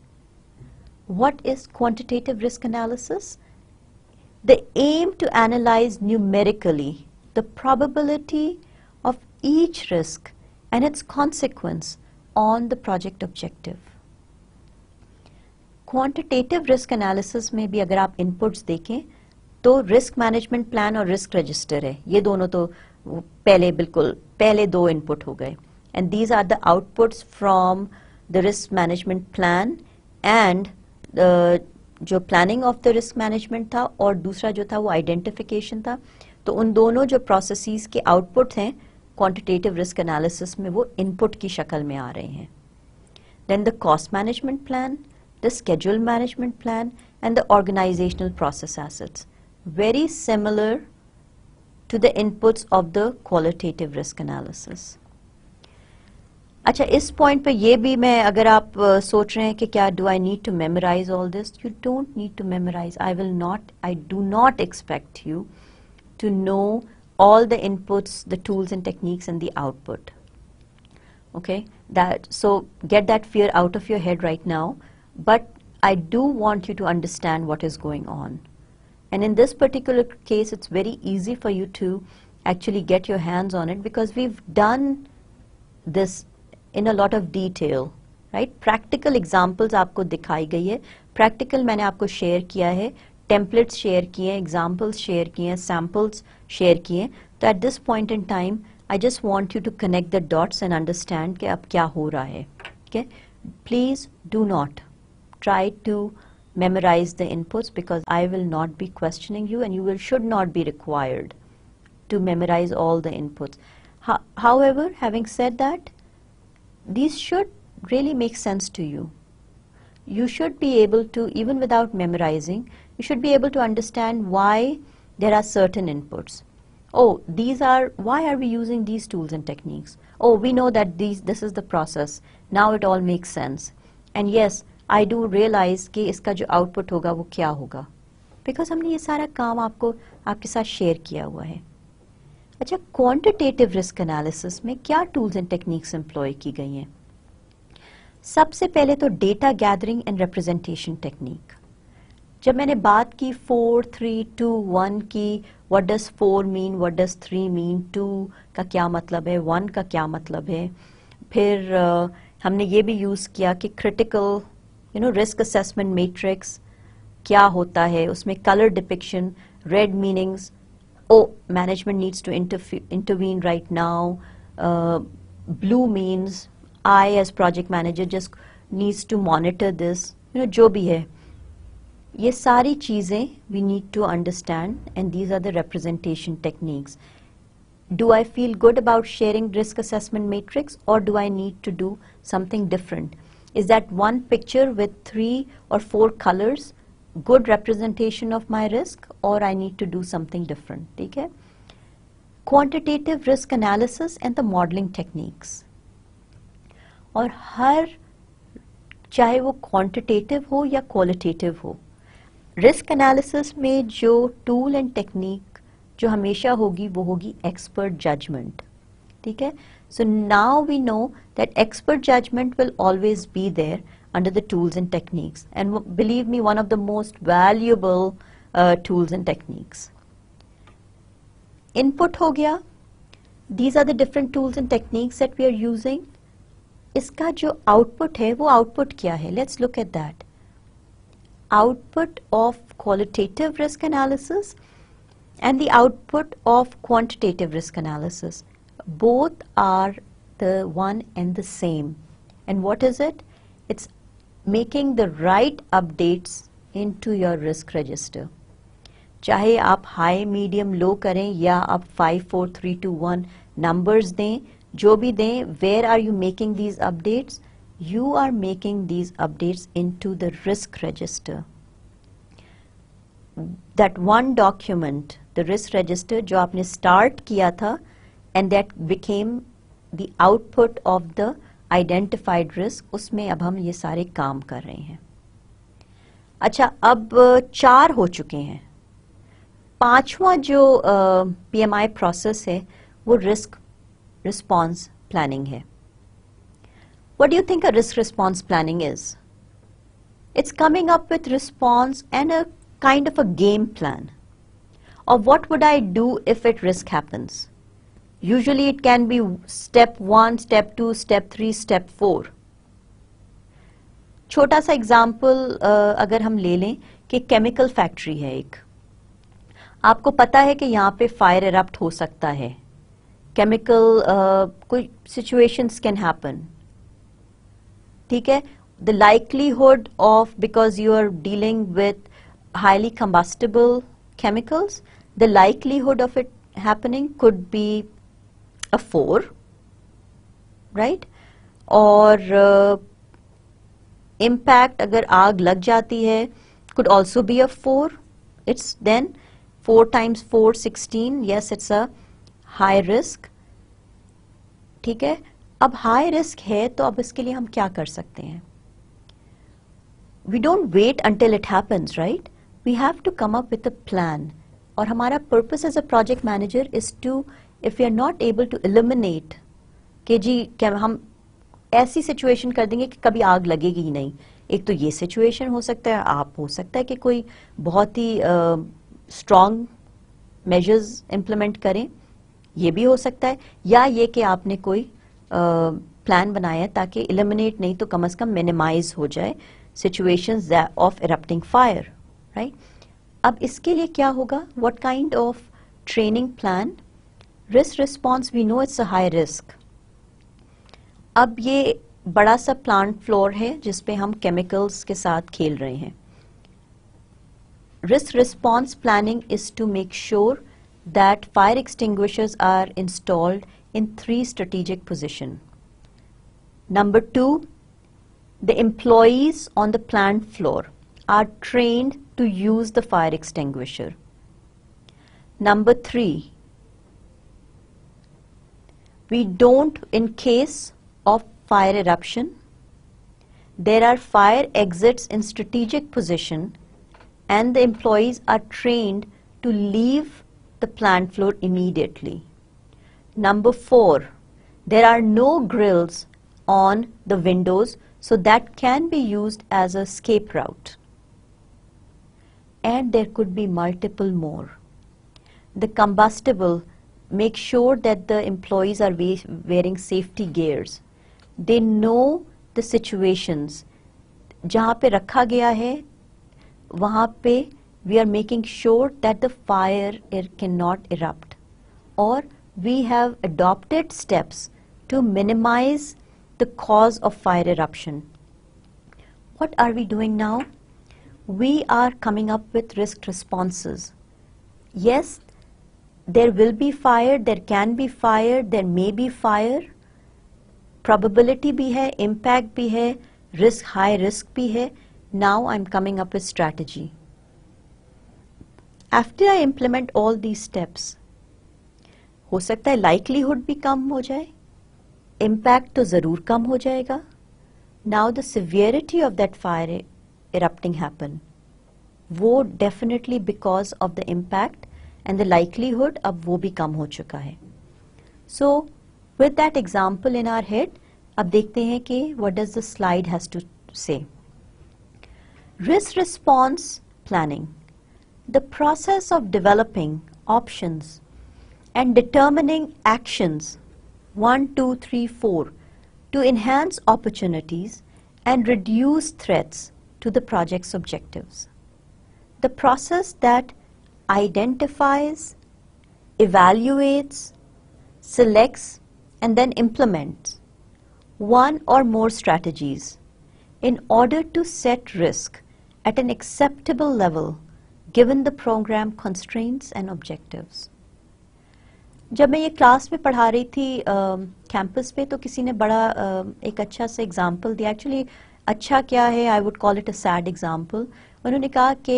What is quantitative risk analysis? The aim to analyze numerically the probability of each risk and its consequence on the project objective. Quantitative risk analysis में भी अगर आप inputs देखें तो risk management plan और risk register है। ये दोनों तो पहले बिल्कुल, पहले दो इनपुट हो गए। And these are the outputs from the risk management plan and जो planning of the risk management था और दूसरा जो था वो आइडेंटिफिकेशन था। तो उन दोनों जो प्रोसेसेस के आउटपुट हैं क्वांटिटेटिव रिस्क एनालिसिस में वो इनपुट की शक्ल में आ रहे हैं। Then the cost management plan the schedule management plan and the organisational process assets very similar to the inputs of the qualitative risk analysis. अच्छा इस पॉइंट पे ये भी मैं अगर आप uh, सोच रहे हैं कि क्या do I need to memorise all this you don't need to memorise I will not I do not expect you to know all the inputs, the tools and techniques and the output. Okay, that so get that fear out of your head right now. But I do want you to understand what is going on. And in this particular case, it's very easy for you to actually get your hands on it because we've done this in a lot of detail right practical examples आपको दिखाई गई है practical मैंने आपको share किया है templates share किए हैं examples share किए हैं samples share किए हैं तो at this point in time I just want you to connect the dots and understand कि अब क्या हो रहा है okay please do not try to memorize the inputs because I will not be questioning you and you will should not be required to memorize all the inputs. Ho- however, having said that, these should really make sense to you. You should be able to, even without memorizing, you should be able to understand why there are certain inputs. Oh, these are, why are we using these tools and techniques? Oh, we know that these, this is the process. Now it all makes sense. And yes, I do realise कि इसका जो output होगा वो क्या होगा। Because हमने ये सारा काम आपको आपके साथ शेयर किया हुआ है। अच्छा क्वांटिटेटिव रिस्क एनालिसिस में क्या टूल्स एंड टेक्निक्स एम्प्लॉय की गई हैं? सबसे पहले तो data gathering and representation technique जब मैंने बात की फोर थ्री टू वन की what does four mean what does three mean two का क्या मतलब है वन का क्या मतलब है फिर uh, हमने ये भी यूज़ किया कि critical you know risk assessment matrix क्या होता है उसमें colour depiction red meanings oh management needs to intervene right now blue means I as project manager just needs to monitor this you know जो भी है ये सारी चीज़ें we need to understand and these are the representation techniques. Do I feel good about sharing risk assessment matrix or do I need to do something different? Is that one picture with three or four colors good representation of my risk or I need to do something different? ठीक है Quantitative risk analysis and the modeling techniques. और हर चाहे वो quantitative हो या qualitative हो risk analysis में जो टूल एंड टेक्निक जो हमेशा होगी वो होगी एक्सपर्ट जजमेंट ठीक है so now we know that expert judgement will always be there under the tools and techniques and believe me one of the most valuable uh, tools and techniques input हो गया these are the different tools and techniques that we are using इसका जो output है वो output क्या है let's look at that output of qualitative risk analysis and the output of quantitative risk analysis. Both are the one and the same. And what is it? It's making the right updates into your risk register. चाहे आप high medium लो करें या आप five four three two one numbers दें जो भी दें where are you making these updates you are making these updates into the risk register. That one document, the risk register, जो आपने start किया था, and that became the output of the identified risk, उसमें अब हम ये सारे काम कर रहे हैं अच्छा अब चार हो चुके हैं पांचवा जो पीएमआई uh, प्रोसेस है वो रिस्क रिस्पॉन्स प्लानिंग है What do you think a risk response planning is? It's coming up with response and a kind of a game plan of what would I do if it risk happens. Usually it can be step one, step two, step three, step four. छोटा सा example अगर हम ले लें कि chemical factory है एक आपको पता है कि यहाँ पे फायर इरप्ट हो सकता है केमिकल कोई सिचुएशंस कैन हैपन ठीक है the likelihood of because you are dealing with highly combustible chemicals the likelihood of it happening could be a 4 right? और impact अगर आग लग जाती है, could also be a 4 it's then 4 times 4 16 yes, it's a high risk. ठीक है? अब high risk है तो अब इसके लिए हम क्या कर सकते हैं? We don't wait until it happens right we have to come up with a plan और हमारा purpose as a project manager is to if you are not able to eliminate कि जी क्या हम ऐसी सिचुएशन कर देंगे कि कभी आग लगेगी ही नहीं। एक तो ये सिचुएशन हो सकता है आप हो सकता है कि कोई बहुत ही स्ट्रॉन्ग मेजर्स इम्प्लीमेंट करें। ये भी हो सकता है। या ये कि आपने कोई प्लान uh, बनाया ताकि इलिमिनेट नहीं तो कम अज कम मिनिमाइज हो जाए situation of erupting fire right अब इसके लिए क्या होगा? What kind of training plan risk response we know it's a high risk अब ये बड़ा सा प्लांट फ्लोर है जिसपे हम केमिकल्स के साथ खेल रहे हैं risk response planning is to make sure that fire extinguishers are installed in three strategic position. Number two, the employees on the plant floor are trained to use the fire extinguisher. Number three, we don't, in case of fire eruption, there are fire exits in strategic position and the employees are trained to leave the plant floor immediately. Number four, there are no grills on the windows so that can be used as a escape route. And there could be multiple more. The combustible, make sure that the employees are wearing safety gears. They know the situations. जहाँ पे रखा गया है वहाँ पे we are making sure that the fire cannot erupt or we have adopted steps to minimize the cause of fire eruption. What are we doing now? We are coming up with risk responses. Yes, there will be fire, there can be fire, there may be fire. Probability bhi hai, impact bhi hai, risk, high risk bhi hai. Now I'm coming up with strategy. After I implement all these steps, हो सकता है likelihood भी कम हो जाए impact तो ज़रूर कम हो जाएगा now the severity of that fire erupting happen वो definitely because of the impact and the likelihood अब वो भी कम हो चुका है so with that example in are head अब देखते हैं कि what does the slide has to से risk response planning the process of developing options and determining actions 1, 2, 3, 4 to enhance opportunities and reduce threats to the project's objectives. The process that identifies, evaluates, selects, and then implements one or more strategies in order to set risk at an acceptable level given the program constraints and objectives. जब मैं ये class में पढ़ा रही थी campus पे तो किसी ने बड़ा आ, एक अच्छा सा एग्जांपल दिया एक्चुअली अच्छा क्या है I would call it a sad example उन्होंने कहा कि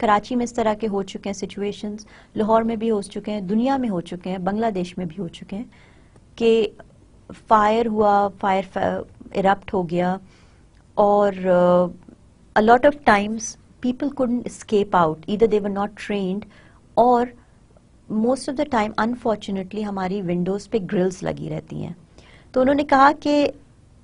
कराची में इस तरह के हो चुके हैं सिचुएशंस लाहौर में भी हो चुके हैं, दुनिया में हो चुके हैं, बांग्लादेश में भी हो चुके हैं, कि फायर हुआ फायर इरप्ट हो गया, और a lot of times people couldn't escape out इधर दे वर नॉट ट्रेन्ड और most of the time unfortunately हमारी विंडोज़ पे ग्रिल्स लगी रहती हैं। तो उन्होंने कहा कि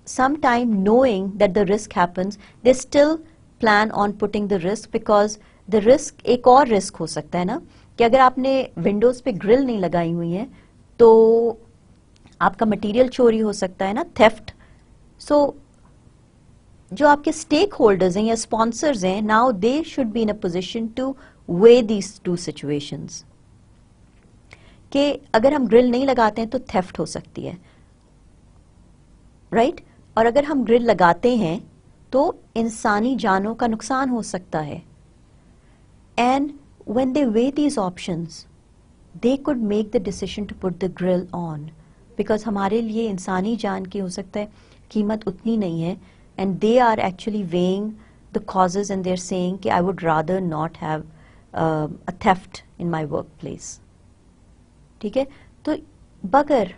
some time knowing that the risk happens they still plan on putting the risk because the risk एक और रिस्क हो सकता है ना कि अगर आपने विंडोज़ पे ग्रिल नहीं लगाई हुई है तो आपका मटेरियल चोरी हो सकता है ना थेफ्ट सो so, जो आपके स्टेक होल्डर्स हैं या स्पॉन्सर्स हैं now they should be in a position to weigh these two situations कि अगर हम ग्रिल नहीं लगाते हैं तो थेफ्ट हो सकती है. Right right? और अगर हम ग्रिल लगाते हैं तो इंसानी जानों का नुकसान हो सकता है. And when they way these option they could make the decision to put the grill on because हमारे लिए इंसानी जान की हो सकता है कीमत उतनी नहीं है and they are actually weighing the causes and there saying कि I would rather not have a theft in my work place ठीक है तो बगर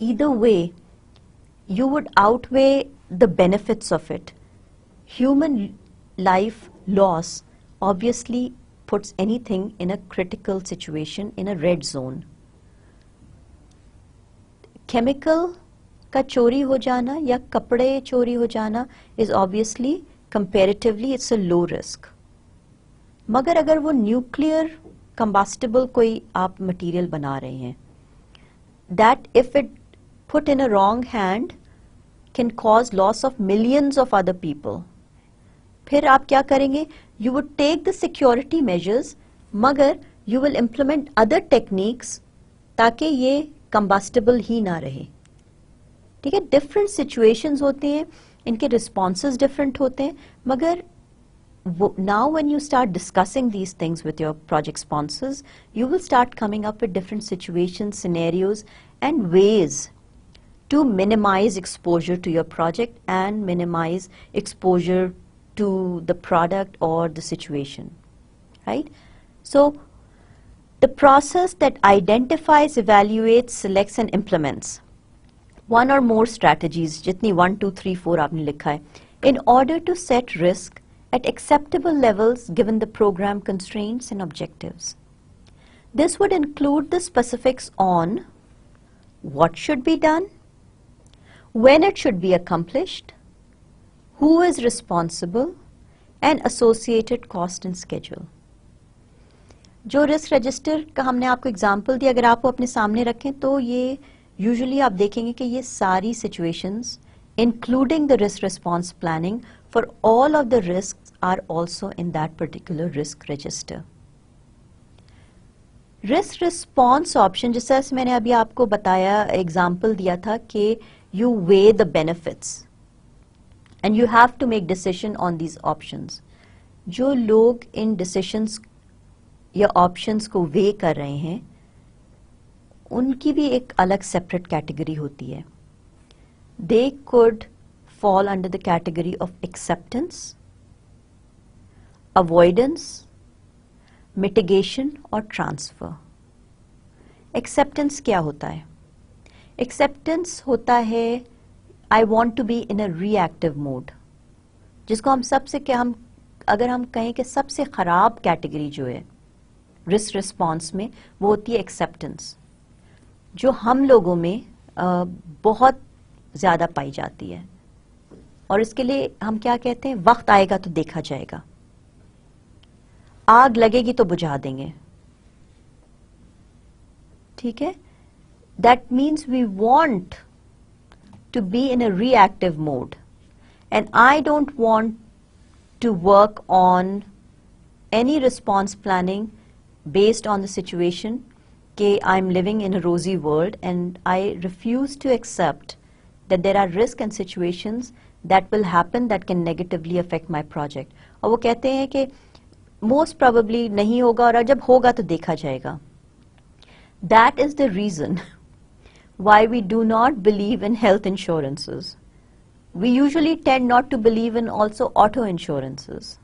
either way you would outweigh the benefits of it human life loss obviously puts anything in a critical situation in a red zone chemical का चोरी हो जाना या कपड़े चोरी हो जाना is obviously comparatively it's a low risk मगर अगर वो न्यूक्लियर कंबास्टिबल कोई आप मटेरियल बना रहे हैं that if it put in a wrong hand can cause loss of millions of other people फिर आप क्या करेंगे you would take the security measures मगर you will implement other techniques ताकि ये कंबास्टिबल ही ना रहे ठीक है डिफरेंट सिचुएशंस होते हैं इनके रिस्पॉन्सेज डिफरेंट होते हैं मगर now when you start discussing these things with your project sponsors, you will start coming up with different situations, scenarios, and ways to minimize exposure to your project and minimize exposure to the product or the situation, right? So the process that identifies, evaluates, selects and implements one or more strategies, jitni 1, 2, 3, 4 aapne likha hai, in order to set risk at acceptable levels given the program constraints and objectives. This would include the specifics on what should be done, when it should be accomplished, who is responsible, and associated cost and schedule. जो risk register का हमने आपको example दिया अगर आप अपने सामने रखें तो ये यूजुअली आप देखेंगे कि ये सारी situations including the risk response planning for all of the risks are also in that particular risk register. Risk response option जैसा मैंने अभी आपको बताया एग्जाम्पल दिया था कि you way the benefits and you have to make decision on these option जो लोग इन डिसीशंस या ऑप्शंस को वे कर रहे हैं, उनकी भी एक अलग सेपरेट कैटेगरी होती है। They could fall under the category of acceptance avoidance mitigation और ट्रांसफ़र एक्सेप्टेंस क्या होता है? एक्सेप्टेंस होता है I want to be in a reactive mode जिसको हम सबसे क्या हम अगर हम कहें कि सबसे ख़राब कैटेगरी जो है रिस्क रिस्पॉन्स में वो होती है एक्सेप्टेंस जो हम लोगों में आ, बहुत ज़्यादा पाई जाती है। और इसके लिए हम क्या कहते हैं? वक्त आएगा तो देखा जाएगा। आग लगेगी तो बुझा देंगे। ठीक है? That means we want to be in a reactive mode and I don't want to work on any response planning based on the situation okay i'm living in a rosy world and i refuse to accept that there are risks and situations that will happen that can negatively affect my project और वो कहते हैं कि most probably नहीं होगा और जब होगा तो देखा जाएगा that is the reason why we do not believe in health insurances we usually tend not to believe in also auto insurances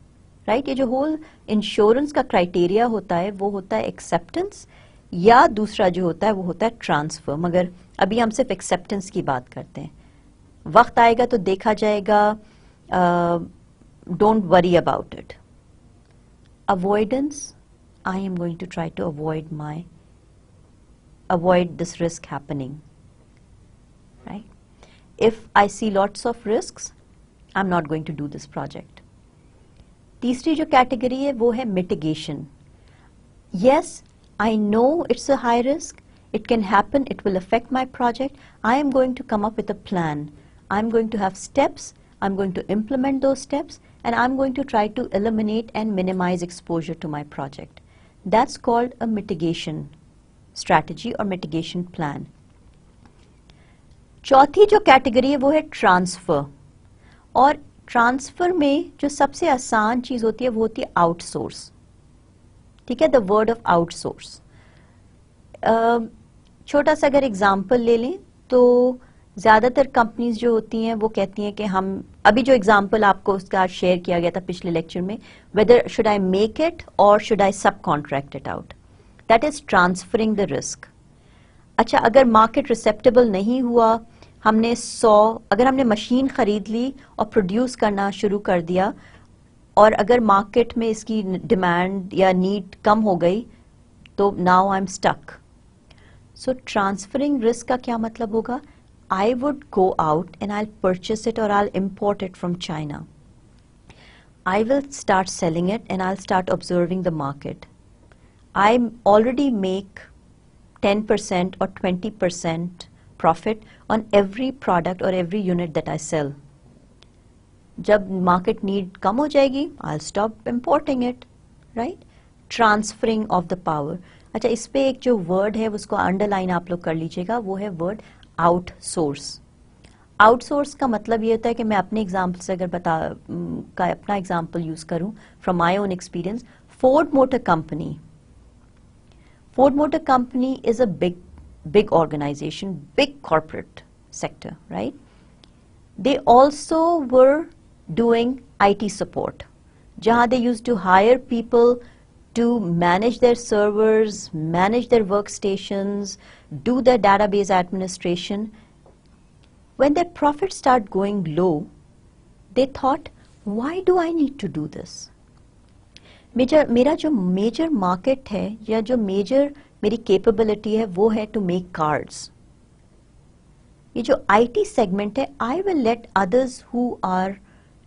right ये जो whole insurance का criteria होता है वो होता है acceptance या दूसरा जो होता है वो होता है ट्रांसफर मगर अभी हम सिर्फ एक्सेप्टेंस की बात करते हैं वक्त आएगा तो देखा जाएगा don't worry about it avoidance I am going to try to avoid my avoid this risk happening right if i see lots of risks i'm not going to do this project तीसरी जो category है वो है mitigation yes i know it's a high risk it can happen it will affect my project i am going to come up with a plan I'm going to have steps, I'm going to implement those steps, and I'm going to try to eliminate and minimize exposure to my project. That's called a mitigation strategy or mitigation plan. चौथी जो category है, वो है transfer. और transfer में जो सबसे आसान चीज़ होती है, वो होती है आउटसोर्स। ठीक है? The word of outsource. छोटा सा अगर एग्जांपल ले लें तो ज़्यादातर कंपनीज़ जो होती हैं, वो कहती हैं कि हम, अभी जो एग्जांपल आपको उसका शेयर किया गया था पिछले लेक्चर में whether should I make it और should I subcontract it out that is transferring the risk अच्छा अगर मार्केट रिसेप्टेबल नहीं हुआ, हमने 100 अगर हमने मशीन खरीद ली और प्रोड्यूस करना शुरू कर दिया, और अगर मार्केट में इसकी डिमांड या नीड कम हो गई तो now I am stuck so transferring risk का क्या मतलब होगा? I would go out and I purchase it और I import it from China I will start selling it and I start observing the market I already make 10% or 20% profit on every product or every unit that I sell. जब market need कम हो जाएगी I'll stop importing it, right? Transferring of the power. अच्छा इस पे एक जो word है उसको underline आप लोग कर लीजिएगा वो है word outsource. आउटसोर्स का मतलब ये होता है कि मैं अपने एग्ज़ाम्पल से अगर बता का अपना एग्ज़ाम्पल यूज़ करूँ from my own experience Ford Motor Company Ford Motor Company is a big, big organization, big corporate sector, right? They also were doing IT support, jahan they used to hire people to manage their servers, manage their workstations, do their database administration. When their profits start going low, they thought, why do I need to do this? Major मेरा जो major market है या जो major मेरी capability है, वो है to make cars ये जो आईटी सेगमेंट है I will let others who are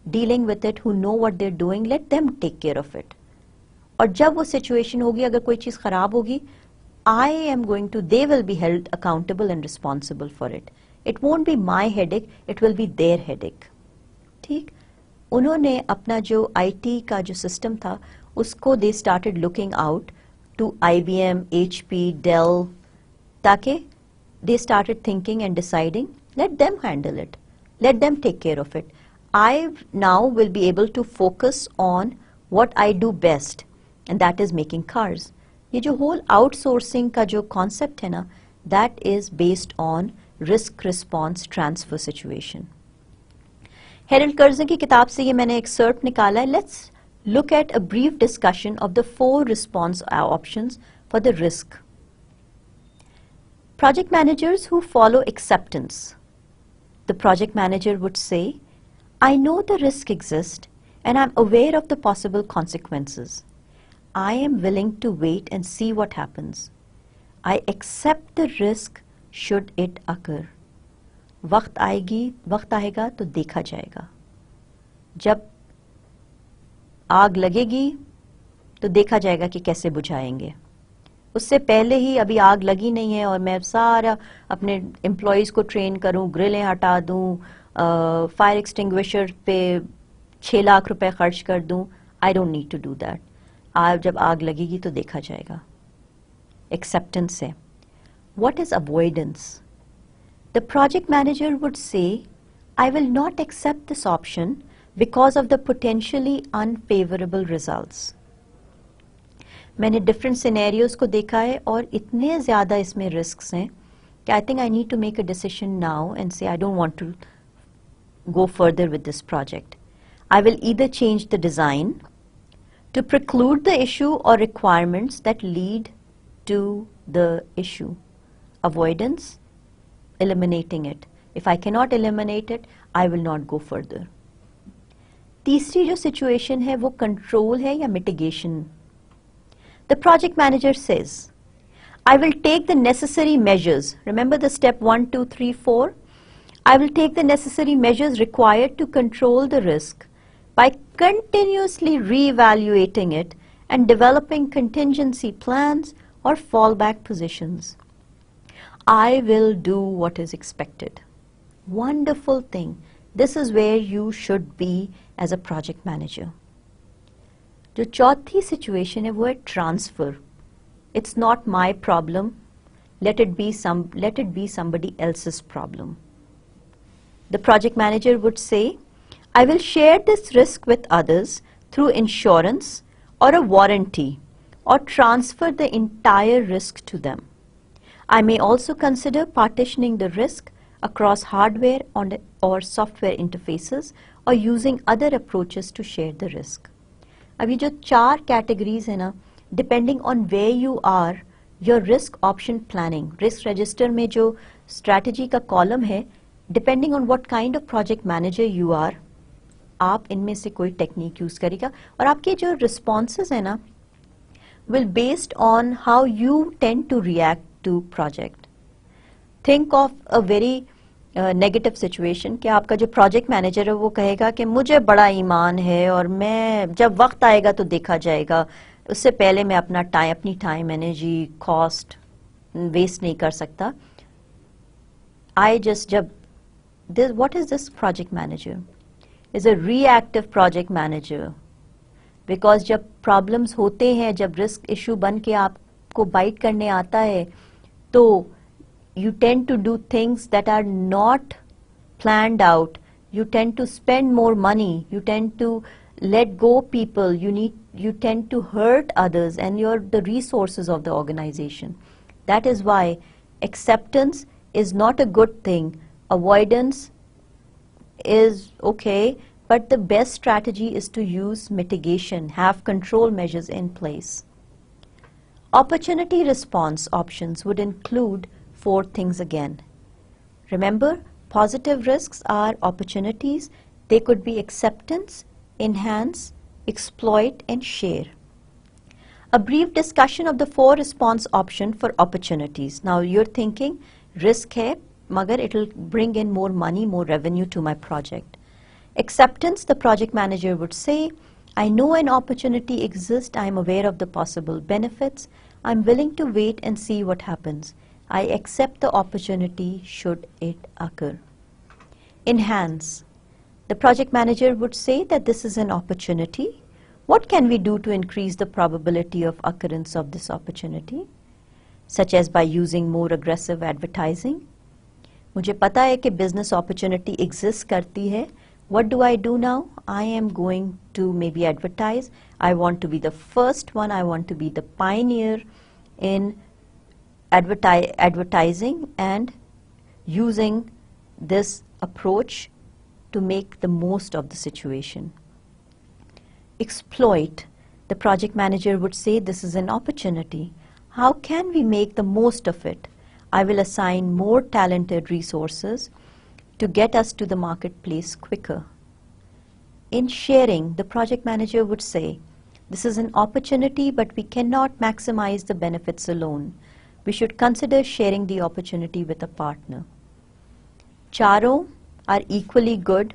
dealing with it who know what they are doing let them take care of it और जब वो सिचुएशन होगी, अगर कोई चीज़ खराब होगी I am going to they will be held accountable and responsible for it it won't be my headache it will be their headache ठीक? उन्होंने अपना जो आईटी का जो सिस्टम था उसको they started looking out to I B M H P Dell ताकि they started thinking and deciding let them handle it let them take care of it I now will be able to focus on what I do best and that is making cars. ये जो whole outsourcing का जो concept है ना that is based on risk response transfer situation. Harold Kerzner की किताब से ये मैंने excerpt निकाला है let's look at a brief discussion of the four response options for the risk. Project managers who follow acceptance. The project manager would say, I know the risk exists and I'm aware of the possible consequences. I am willing to wait and see what happens. I accept the risk should it occur वक्त आएगी वक्त आएगा तो देखा जाएगा जब आग लगेगी तो देखा जाएगा कि कैसे बुझाएँगे। उससे पहले ही अभी आग लगी नहीं है और मैं सारा अपने एम्प्लॉयज़ को ट्रेन करूँ ग्रिलें हटा दूँ फायर एक्सटिंग्विशर पे छः लाख रुपए खर्च कर दूँ। I don't need to do that आज जब आग लगेगी तो देखा जाएगा। एक्सेप्टेंस है। What is avoidance? The project manager would say, I will not accept this option because of the potentially unfavorable results. मैंने डिफरेंट सिनेरियोज को देखा है और इतने ज़्यादा इसमें रिस्क हैं कि आई think I need to make a decision now and से I don't want to go further with this project. I will either change the design to preclude the issue or requirements that lead to the issue. avoidance, eliminating it. If I cannot eliminate it, I will not go further. तीसरी जो situation है वो control है या mitigation The project manager says, I will take the necessary measures. Remember the step 1, 2, 3, 4? I will take the necessary measures required to control the risk by continuously re-evaluating it and developing contingency plans or fallback positions. I will do what is expected. Wonderful thing. This is where you should be as a project manager. जो चौथी situation है वो है transfer it's not my problem let it be some let it be somebody else's problem the project manager would say i will share this risk with others through insurance or a warranty or transfer the entire risk to them I may also consider partitioning the risk across hardware or software interfaces or using other approaches to share the risk. अब ये जो चार categories है ना depending on way you are your risk option planning risk register में जो strategy का column है depending on what kind of project manager you are आप इनमें से कोई टेक्निक यूज करेगा और आपके जो रिस्पॉन्सेज है ना will based on how you ten to react to project. Think of a very negative situation कि आपका जो प्रोजेक्ट मैनेजर है वो कहेगा कि मुझे बड़ा ईमान है और मैं जब वक्त आएगा तो देखा जाएगा। उससे पहले मैं अपना टाइम अपनी टाइम एनर्जी कॉस्ट वेस्ट नहीं कर सकता। आई जस्ट जब this what is this project manager is a reactive project manager because जब प्रॉब्लम्स होते हैं, जब रिस्क इशू बन के आपको बाइट करने आता है तो you tend to do things that are not planned out. You tend to spend more money. You tend to let go people. You need you tend to hurt others and you're the resources of the organization. That is why acceptance is not a good thing. Avoidance is okay, but the best strategy is to use mitigation, have control measures in place. Opportunity response options would include four things again. Remember, positive risks are opportunities. They could be acceptance, enhance, exploit, and share. A brief discussion of the four response option for opportunities. Now you're thinking risk hai, magar it'll bring in more money, more revenue to my project. Acceptance, the project manager would say, I know an opportunity exists, I am aware of the possible benefits, I'm willing to wait and see what happens. I accept the opportunity should it occur. Enhance. The project manager would say that this is an opportunity. What can we do to increase the probability of occurrence of this opportunity? Such as by using more aggressive advertising. मुझे पता है कि business opportunity exists करती है. What do I do now? I am going to maybe advertise. I want to be the first one. I want to be the pioneer in adverti advertising and using this approach to make the most of the situation. Exploit. The project manager would say this is an opportunity. How can we make the most of it? I will assign more talented resources to get us to the marketplace quicker. In sharing, the project manager would say, this is an opportunity, but we cannot maximize the benefits alone we should consider sharing the opportunity with a partner. Charo are equally good.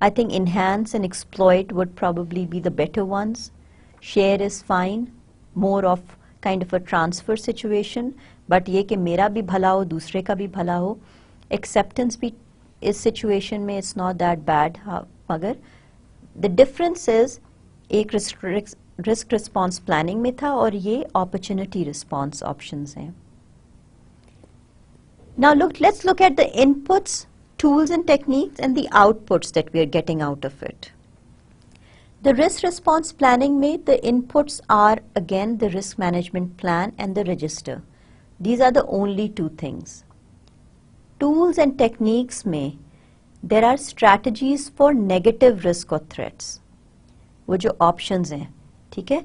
I think enhance and exploit would probably be the better ones. Share is fine, more of kind of a transfer situation, but ye ke mera bhi bhala ho, dusre ka bhi bhala ho. Acceptance bhi is situation mein it's not that bad, magar the difference is ek risk response planning में था और ये opportunity response option हैं। Now look let's look at the inputs tools and techniques and the outputs that we are getting out of it the risk response planning में the inputs are again the risk management plan and the register these are the only two things tools and techniques में there are strategies for negative risk और threats वो जो option हैं। ठीक है?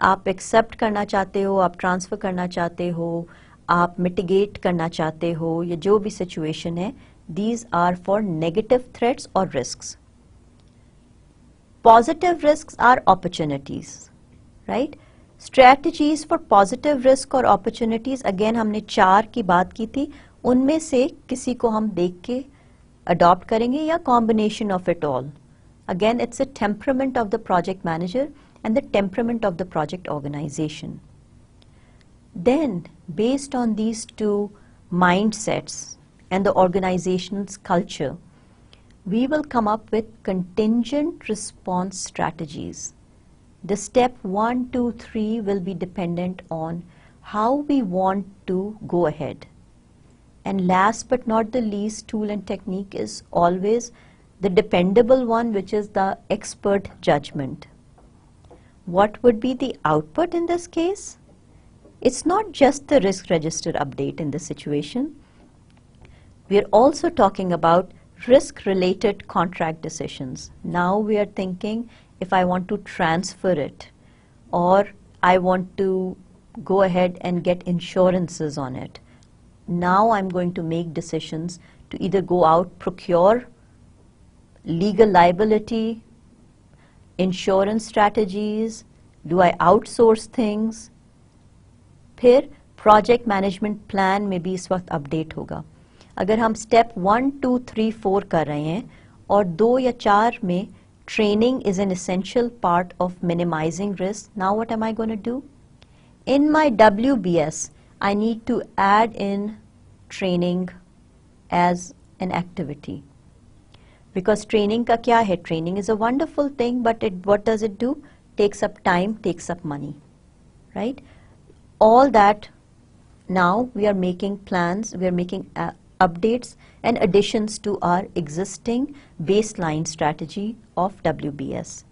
आप accept करना चाहते हो, आप ट्रांसफ़र करना चाहते हो, आप मिटिगेट करना चाहते हो, या जो भी सिचुएशन है these are for negative threats और risk positive risk are opportunities right strategies for positive risk और अपॉर्चुनिटीज़ अगेन हमने चार की बात की थी, उनमें से किसी को हम देख के अडॉप्ट करेंगे या combination of it all again it's a temperament of the project manager and the temperament of the project organization. Then, based on these two mindsets and the organization's culture, we will come up with contingent response strategies. The step one, two, three will be dependent on how we want to go ahead. And last but not the least, tool and technique is always the dependable one, which is the expert judgment. What would be the output in this case? It's not just the risk register update in this situation. We're also talking about risk-related contract decisions. Now we are thinking if I want to transfer it or I want to go ahead and get insurances on it. Now I'm going to make decisions to either go out, procure legal liability insurance strategies do I outsource things फिर project management plan में भी इस वक्त update होगा। अगर हम step one two three four कर रहे हैं और दो या चार में training is an essential part of minimising risk now what am I gonna do in my W B S I need to add in training as an activity Because training ka kya hai? Training is a wonderful thing, but it, what does it do? Takes up time, takes up money, right? All that now we are making plans, we are making uh, updates and additions to our existing baseline strategy of WBS.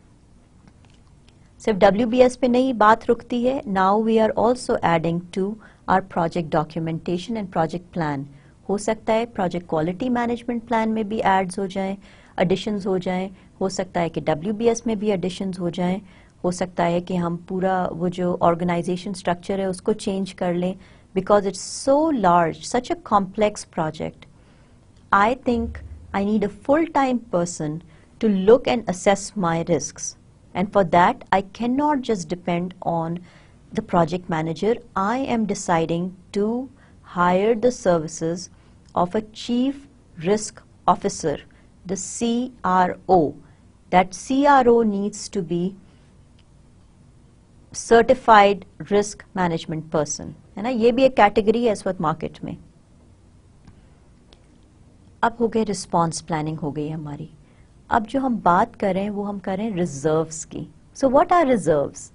सिर्फ WBS पे नहीं बात रुकती है now we are also adding to our project documentation and project plan. हो सकता है project quality management plan में भी एड्स हो जाएँ एडिशंस हो जाएँ, हो सकता है कि डब्ल्यूबीएस में भी एडिशंस हो जाएँ, हो सकता है कि हम पूरा वो जो ऑर्गेनाइजेशन स्ट्रक्चर है उसको चेंज कर लें because it's so large such a complex project I think I need a full time person to look and assess my risk and for that I can not just depend on the project manager. I am deciding to hire the services of a chief risk officer, the CRO. That CRO needs to be certified risk management person. है ना? ये भी एक category है इस वक्त market में। अब हो गए रिस्पॉन्स प्लानिंग हो गई हमारी। अब जो हम बात कर रहे हैं वो हम कर रहे हैं रिजर्व्स की। सो व्हाट आर रिजर्व्स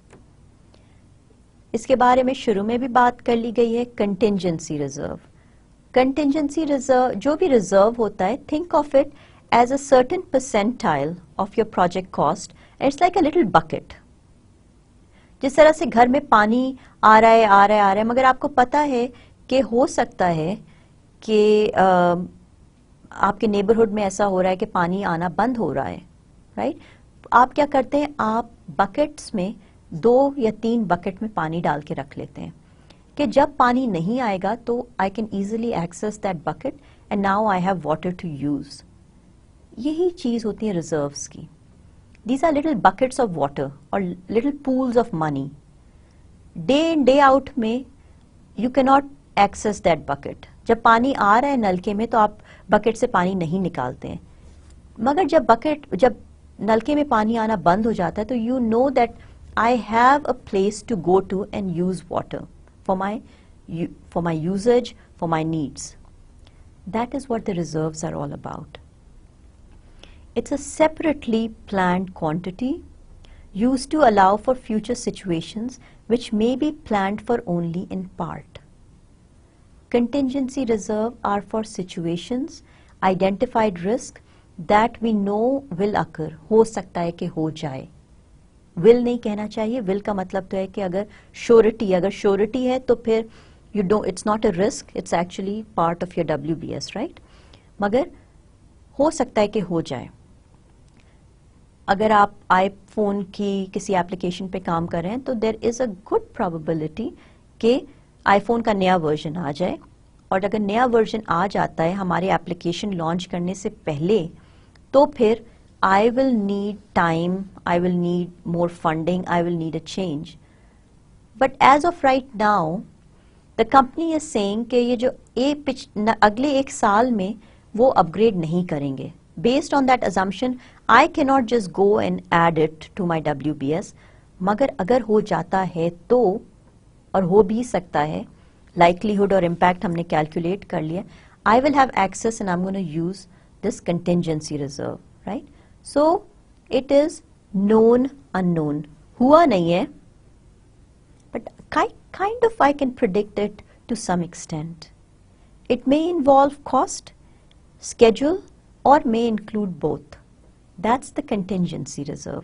इसके बारे में शुरू में भी बात कर ली गई है कंटिजेंसी रिज़र्व कंटिजेंसी रिज़र्व जो भी रिज़र्व होता है think of it as a certain percentile of your project cost it's like a little bucket जिस तरह से घर में पानी आ रहा है, आ रहा है, आ रहा है, मगर आपको पता है कि हो सकता है कि आपके नेबरहुड में ऐसा हो रहा है कि पानी आना बंद हो रहा है राइट आप क्या करते हैं? आप बकेट्स में दो या तीन बकेट में पानी डाल के रख लेते हैं। कि जब पानी नहीं आएगा तो I can easily access that bucket and now I have water to use यही चीज़ होती है रिजर्व्स की। These are little buckets of water और little pools of money day in day out में you can not access that bucket जब पानी आ रहा है नलके में तो आप बकेट से पानी नहीं निकालते हैं। मगर जब बकेट जब नलके में पानी आना बंद हो जाता है तो you know that I have a place to go to and use water for my, for my usage, for my needs. That is what the reserves are all about. It's a separately planned quantity used to allow for future situations which may be planned for only in part. Contingency reserve are for situations, identified risk that we know will occur, ho sakta hai ke ho jaye. Will नहीं कहना चाहिए। Will का मतलब तो है कि अगर surety अगर श्योरिटी है तो फिर you do it's not it's risk it's actually part of part W B S right मगर हो सकता है कि हो जाए। अगर आप आईफोन की किसी एप्लीकेशन पे काम कर रहे हैं तो there is a good probability कि आईफोन का नया वर्जन आ जाए। और अगर नया वर्जन आ जाता है, हमारे एप्लीकेशन लॉन्च करने से पहले तो फिर I will need time, I will need more funding, I will need a change. But as of right now, the company is saying कि ये जो ए पिछ न, अगले एक साल में वो अपग्रेड नहीं करेंगे। Based on that assumption I can not just go and add it to my W B S मगर अगर हो जाता है तो और हो भी सकता है लाइकलीहुड और इम्पैक्ट हमने कैलकुलेट कर लिया I will have access and I am gonna use this contingency reserve right so it is known unknown हुआ नहीं है but kind of I can predict it to some extent it may involve cost schedule और may include both that's the contingency reserve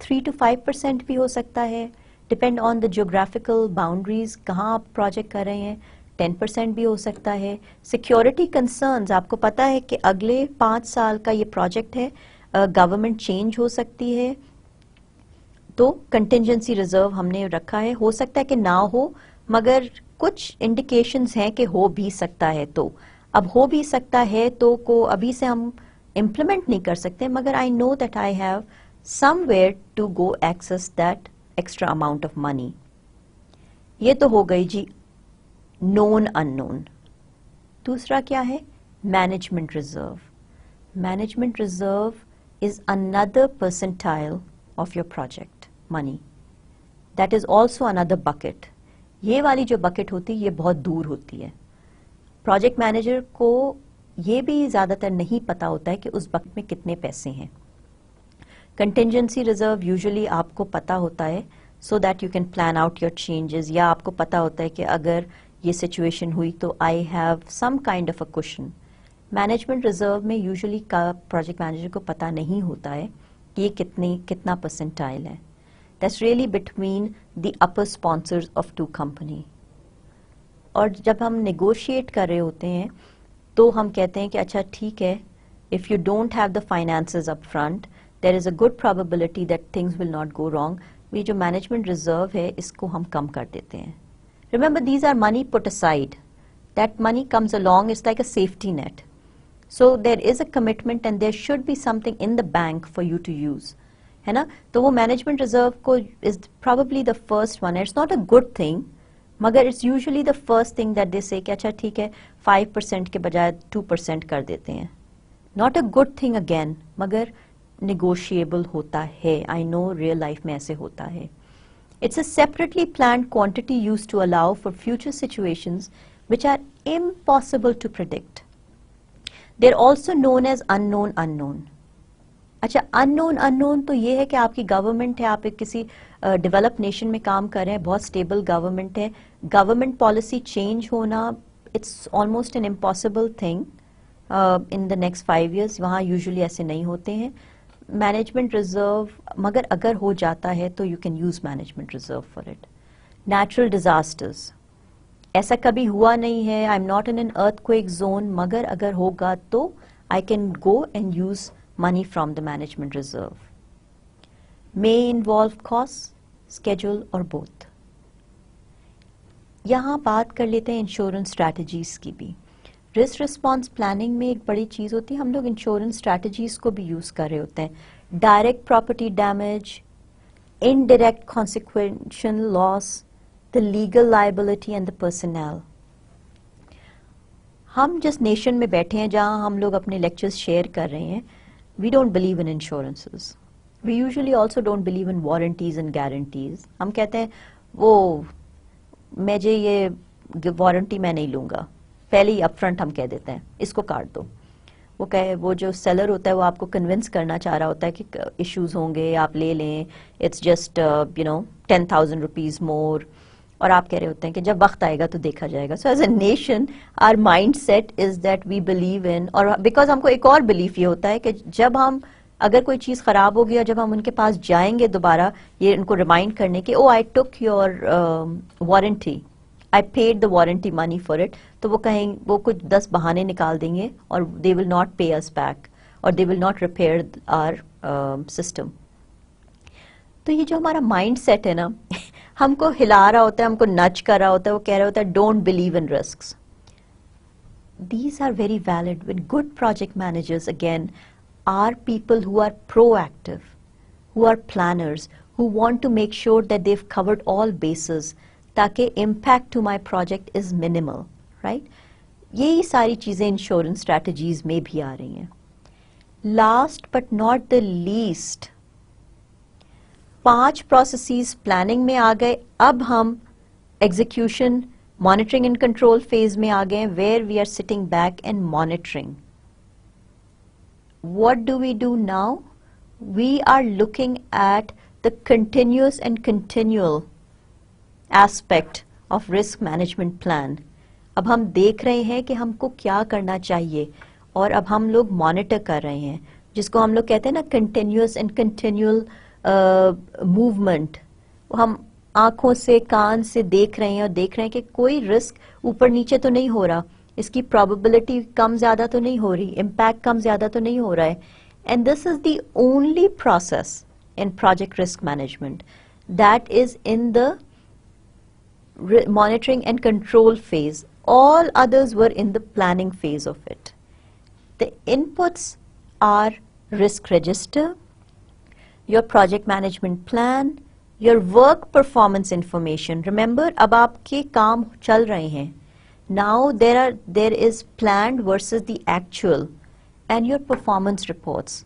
three to five percent भी हो सकता है. Depend on the geographical boundaries कहाँ आप project कर रहे हैं. टेन परसेंट भी हो सकता है. सिक्योरिटी कंसर्न आपको पता है कि अगले पाँच साल का ये प्रोजेक्ट है गवर्नमेंट uh, चेंज हो सकती है तो कंटिजेंसी रिज़र्व हमने रखा है। हो सकता है कि ना हो मगर कुछ इंडिकेशंस हैं कि हो भी सकता है तो। अब हो भी सकता है तो को अभी से हम इम्प्लीमेंट नहीं कर सकते मगर I know that I have somewhere to go access that extra amount of money ये तो हो गई जी नोन अननोन दूसरा क्या है? Management reserve management reserve is another percentile of your project money that is also another bucket ये वाली जो बकेट होती है ये बहुत दूर होती है। प्रोजेक्ट मैनेजर को ये भी ज़्यादातर नहीं पता होता है कि उस बकेट में कितने पैसे हैं। कंटिजेंसी रिज़र्व यूजुअली आपको पता होता है so that you can plan out your changes या आपको पता होता है कि अगर ये सिचुएशन हुई तो I have some kind of a question management reserve में यूजुअली का प्रोजेक्ट मैनेजर को पता नहीं होता है कि ये कितने, कितना परसेंटाइल है। That's really between the upper sponsors of to company और जब हम नेगोशिएट कर रहे होते हैं तो हम कहते हैं कि अच्छा ठीक है if you don't have the finances up front there is a good probability that things will not go wrong ये जो मैनेजमेंट रिज़र्व है, इसको हम कम कर देते हैं। Remember these are money put aside that money comes along is like a safety net so there is a commitment and there should be something in the bank for you to use है ना तो वो management reserve को is probably the first one it's not a good thing मगर it's usually the first thing that they से कि अच्छा ठीक है फाइव परसेंट के बजाय टू परसेंट कर देते हैं not a good thing again मगर निगोशिएबल होता है आई नो रियल लाइफ में ऐसे होता है it's a separately plan quantity use to allow for future situations which are impossible to predict There also known as unknown unknown अच्छा unknown unknown तो ये है कि आपकी गवर्नमेंट है आप एक किसी डेवलप uh, नेशन में काम कर रहे हैं बहुत स्टेबल गवर्नमेंट है। गवर्नमेंट पॉलिसी चेंज होना it's almost an impossible thing in the next five years वहाँ यूजुअली ऐसे नहीं होते हैं। मैनेजमेंट रिज़र्व मगर अगर हो जाता है तो you can use management reserve for it natural disasters ऐसा कभी हुआ नहीं है। I am not in an earthquake एक जोन मगर अगर होगा तो I can go and use money from the management reserve may involve cost schedule और बोथ यहाँ बात कर लेते हैं इंश्योरेंस स्ट्रैटेजीज की भी. रिस्क रिस्पॉन्स प्लानिंग में एक बड़ी चीज़ होती है। हम लोग इंश्योरेंस स्ट्रैटेजीज को भी यूज़ कर रहे होते हैं। Direct property damage indirect consequential loss the legal liability and the personal हम जिस नेशन में बैठे हैं, जहाँ हम लोग अपने लेक्चर्स शेयर कर रहे हैं we don't believe in insurances we usually also don't believe in warranties and guarantees हम कहते हैं, वो मैं जे ये वारंटी मैं नहीं लूँगा। पहले ही अपफ्रंट हम कह देते हैं, इसको काट दो। वो कहे, वो जो सेलर होता है, वो आपको कन्विंस करना चाह रहा होता है कि इश्यूज़ होंगे, आप ले लें it's just you know ten thousand rupees more और आप कह रहे होते हैं कि जब वक्त आएगा तो देखा जाएगा। So as a nation our mindset is that we believe in और बिकॉज़ हमको एक और बिलीफ ये होता है कि जब हम, अगर कोई चीज़ खराब होगी और जब हम उनके पास जाएँगे दोबारा, ये उनको रिमाइंड करने के ओ I took your warranty I paid the warranty money for it तो वो कहें, वो कुछ दस बहाने निकाल देंगे और they will not pay us back और they will not repair our system तो ये जो हमारा माइंड सेट है ना हमको हिला रहा होता है, हमको नच कर रहा होता है, वो कह रहा होता है don't believe in risk these are very valid with good project managers again are people who are proactive who are planners who want to make sure that they've covered all bases ताकि impact to my project is minimal right यही सारी चीज़ें insurance strategies में भी आ रही हैं। Last but not the least पाँच प्रोसेसेस प्लानिंग में आ गए। अब हम execution monitoring and control phase में आ गए where we are sitting back and monitoring what do we do now? We are looking at the continuous and continual aspect of risk management plan अब हम देख रहे हैं कि हमको क्या करना चाहिए, और अब हम लोग मॉनिटर कर रहे हैं, जिसको हम लोग कहते हैं ना कंटिन्यूस एंड कंटिन्यूअल मूवमेंट हम आँखों से कान से देख रहे हैं और देख रहे हैं कि कोई रिस्क ऊपर नीचे तो नहीं हो रहा इसकी प्रोबेबिलिटी कम ज़्यादा तो नहीं हो रही इम्पैक्ट कम ज़्यादा तो नहीं हो रहा है and this is the only process in project risk management that is in the monitoring and control phase. All others were in the planning phase of it. The inputs are risk register, your project management plan, your work performance information. Remember, अब आपके काम चल रहे हैं. Now there are there is planned versus the actual, and your performance reports.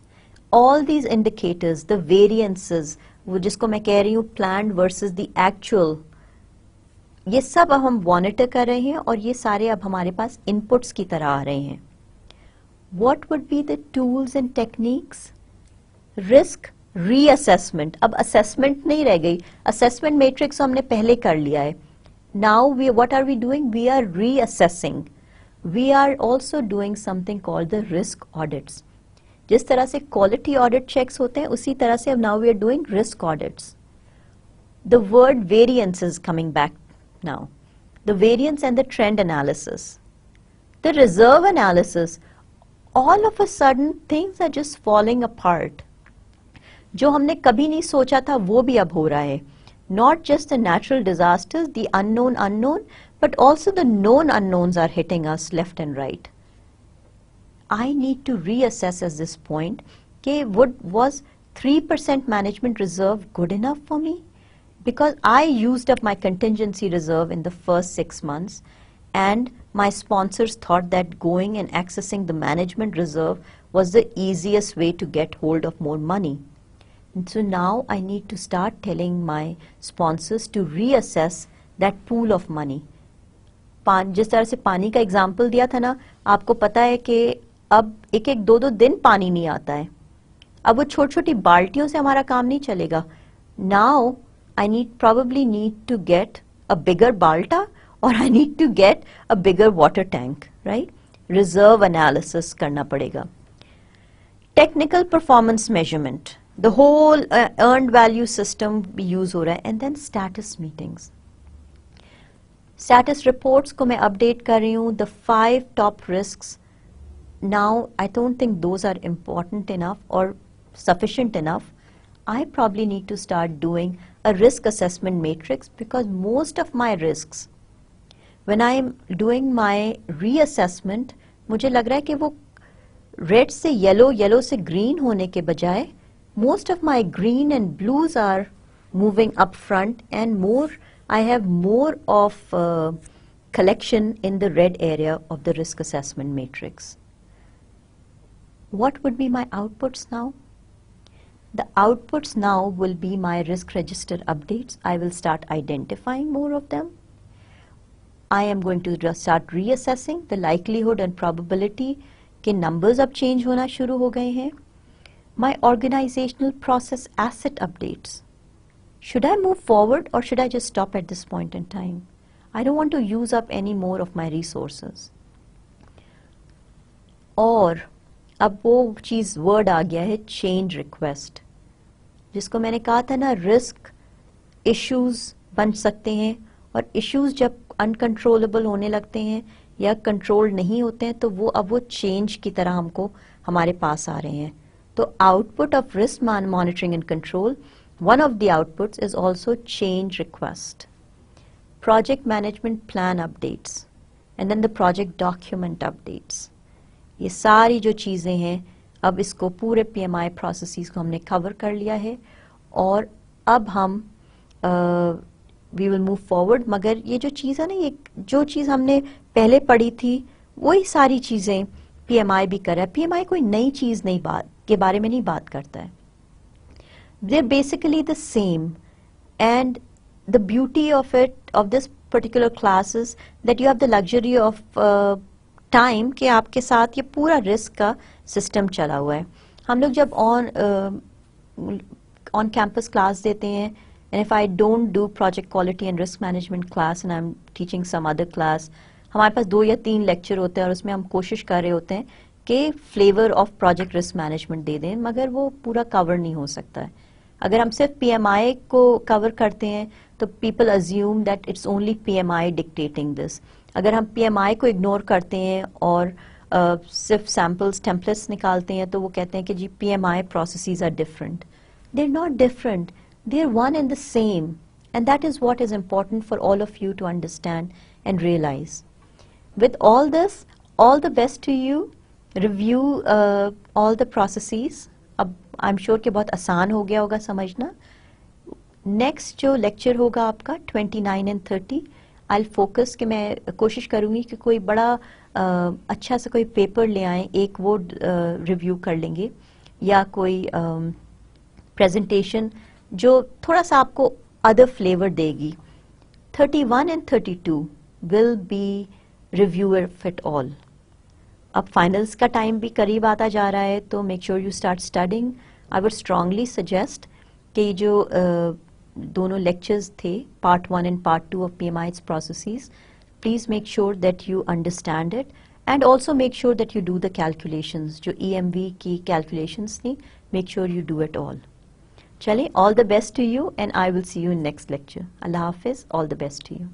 All these indicators, the variances, वो जिसको मैं कह रही हूँ planned versus the actual ये सब अब हम मॉनिटर कर रहे हैं और ये सारे अब हमारे पास इनपुट्स की तरह आ रहे हैं what would be the tools and techniques risk reassessment अब असेसमेंट नहीं रह गई. असेसमेंट मैट्रिक्स हमने पहले कर लिया है. Now we what are we doing we are reassessing we are also doing something called the risk audits जिस तरह से क्वालिटी ऑडिट चेक्स होते हैं उसी तरह से अब now we are doing risk audits the word variance is coming back now the variance and the trend analysis, the reserve analysis, all of a sudden are just following a part जो हमने कभी नहीं सोचा था, वो भी अब हो रहा है। Not just the natural disasters the unknown unknown but also the known unknowns are hitting us left and right I need to reassess as this point के would was three percent management reserve good enough for me because I use up my contingency reserve in the first six months and my sponsors thought that going and accessing the management reserve was the easiest way to get hold of more money And so now I need to start telling my sponsors to reassess that pool of money. जिस तरह से पानी का example दिया था ना, आपको पता है कि अब एक एक दो दो दिन पानी नहीं आता है। अब वो छोटी छोटी बाल्टियों से हमारा काम नहीं चलेगा। Now I need probably need to get a bigger Balta और I need to get a bigger water tank right reserve analysis करना पड़ेगा। Technical performance measurement the whole earned value system भी यूज़ हो रहा है. And then status meetings status reports को मैं update कर रही हूँ. The five top risk now I don't think those are important enough और sufficient enough I probably need to start doing a risk assessment matrix because most of my risks, when I'm doing my reassessment, मुझे लग रहा है कि वो red से yellow yellow से green होने के बजाय most of my green and blues are moving up front and more I have more of uh, collection in the red area of the risk assessment matrix. What would be my outputs now? The outputs now will be my risk register updates. I will start identifying more of them. I am going to start reassessing the likelihood and probability के numbers अब change होना शुरू हो गए हैं my organizational process asset updates. Should I move forward or should I just stop at this point in time? I don't want to use up any more of my resources. और अब वो चीज़ word आ गया है change request जिसको मैंने कहा था ना रिस्क इश्यूज़ बन सकते हैं और इश्यूज़ जब अनकंट्रोलेबल होने लगते हैं या कंट्रोल नहीं होते हैं तो वो अब वो चेंज की तरह हमको हमारे पास आ रहे हैं तो output of risk monitoring and control one of the output is also change request project management plan updates and then the project document updates ये सारी जो चीज़ें हैं, अब इसको पूरे पी एम आई प्रोसेसेस को हमने कवर कर लिया है, और अब हम वी विल मूव फॉरवर्ड मगर ये जो चीज़ है ना, ये जो चीज़ हमने पहले पढ़ी थी, वही सारी चीज़ें पी एम आई भी कर पी एम आई कोई नई चीज़ नहीं बात के बारे में नहीं बात करता है। They basically the same and the beauty of it of this particular classes that you have the luxury of time कि आपके साथ ये पूरा रिस्क का सिस्टम चला हुआ है। हम लोग जब ऑन ऑन कैंपस क्लास देते हैं and if I don't do project quality and risk management class and I am teaching some other class हमारे पास दो या तीन लेक्चर होते हैं और उसमें हम कोशिश कर रहे होते हैं के flavour of project risk management दे दें मगर वो पूरा कवर नहीं हो सकता है। अगर हम सिर्फ़ पीएमआई को कवर करते हैं तो people assume that it's only PMI dictating this अगर हम पीएमआई को इग्नोर करते हैं और uh, सिर्फ़ सैम्पल्स टेम्पलेट्स निकालते हैं तो वो कहते हैं कि जी PMI processes are different they are not different they are one and the same and that is what is important for all of you to understand and realise with all this all the best to you review all the processes अब I am sure कि बहुत आसान हो गया होगा समझना। Next जो lecture होगा आपका 29 एंड 30 आई फोकस कि मैं कोशिश करूँगी कि कोई बड़ा uh, अच्छा सा कोई पेपर ले आए एक वो रिव्यू कर लेंगे। या कोई प्रेजेंटेशन जो थोड़ा सा आपको अदर फ्लेवर देगी। 31 and 32 will be reviewer fit all अब फाइनल्स का टाइम भी करीब आता जा रहा है तो make sure you start studying I would strongly suggest कि जो uh, दोनों लेक्चर्स थे part one and part two of P M I's process please make sure that you understand it and also make sure that you do the calculation जो E M V की calculation थी make sure you do it all चले all the best to you and I will see you in next lecture अल्लाह हाफिज़ all the best to you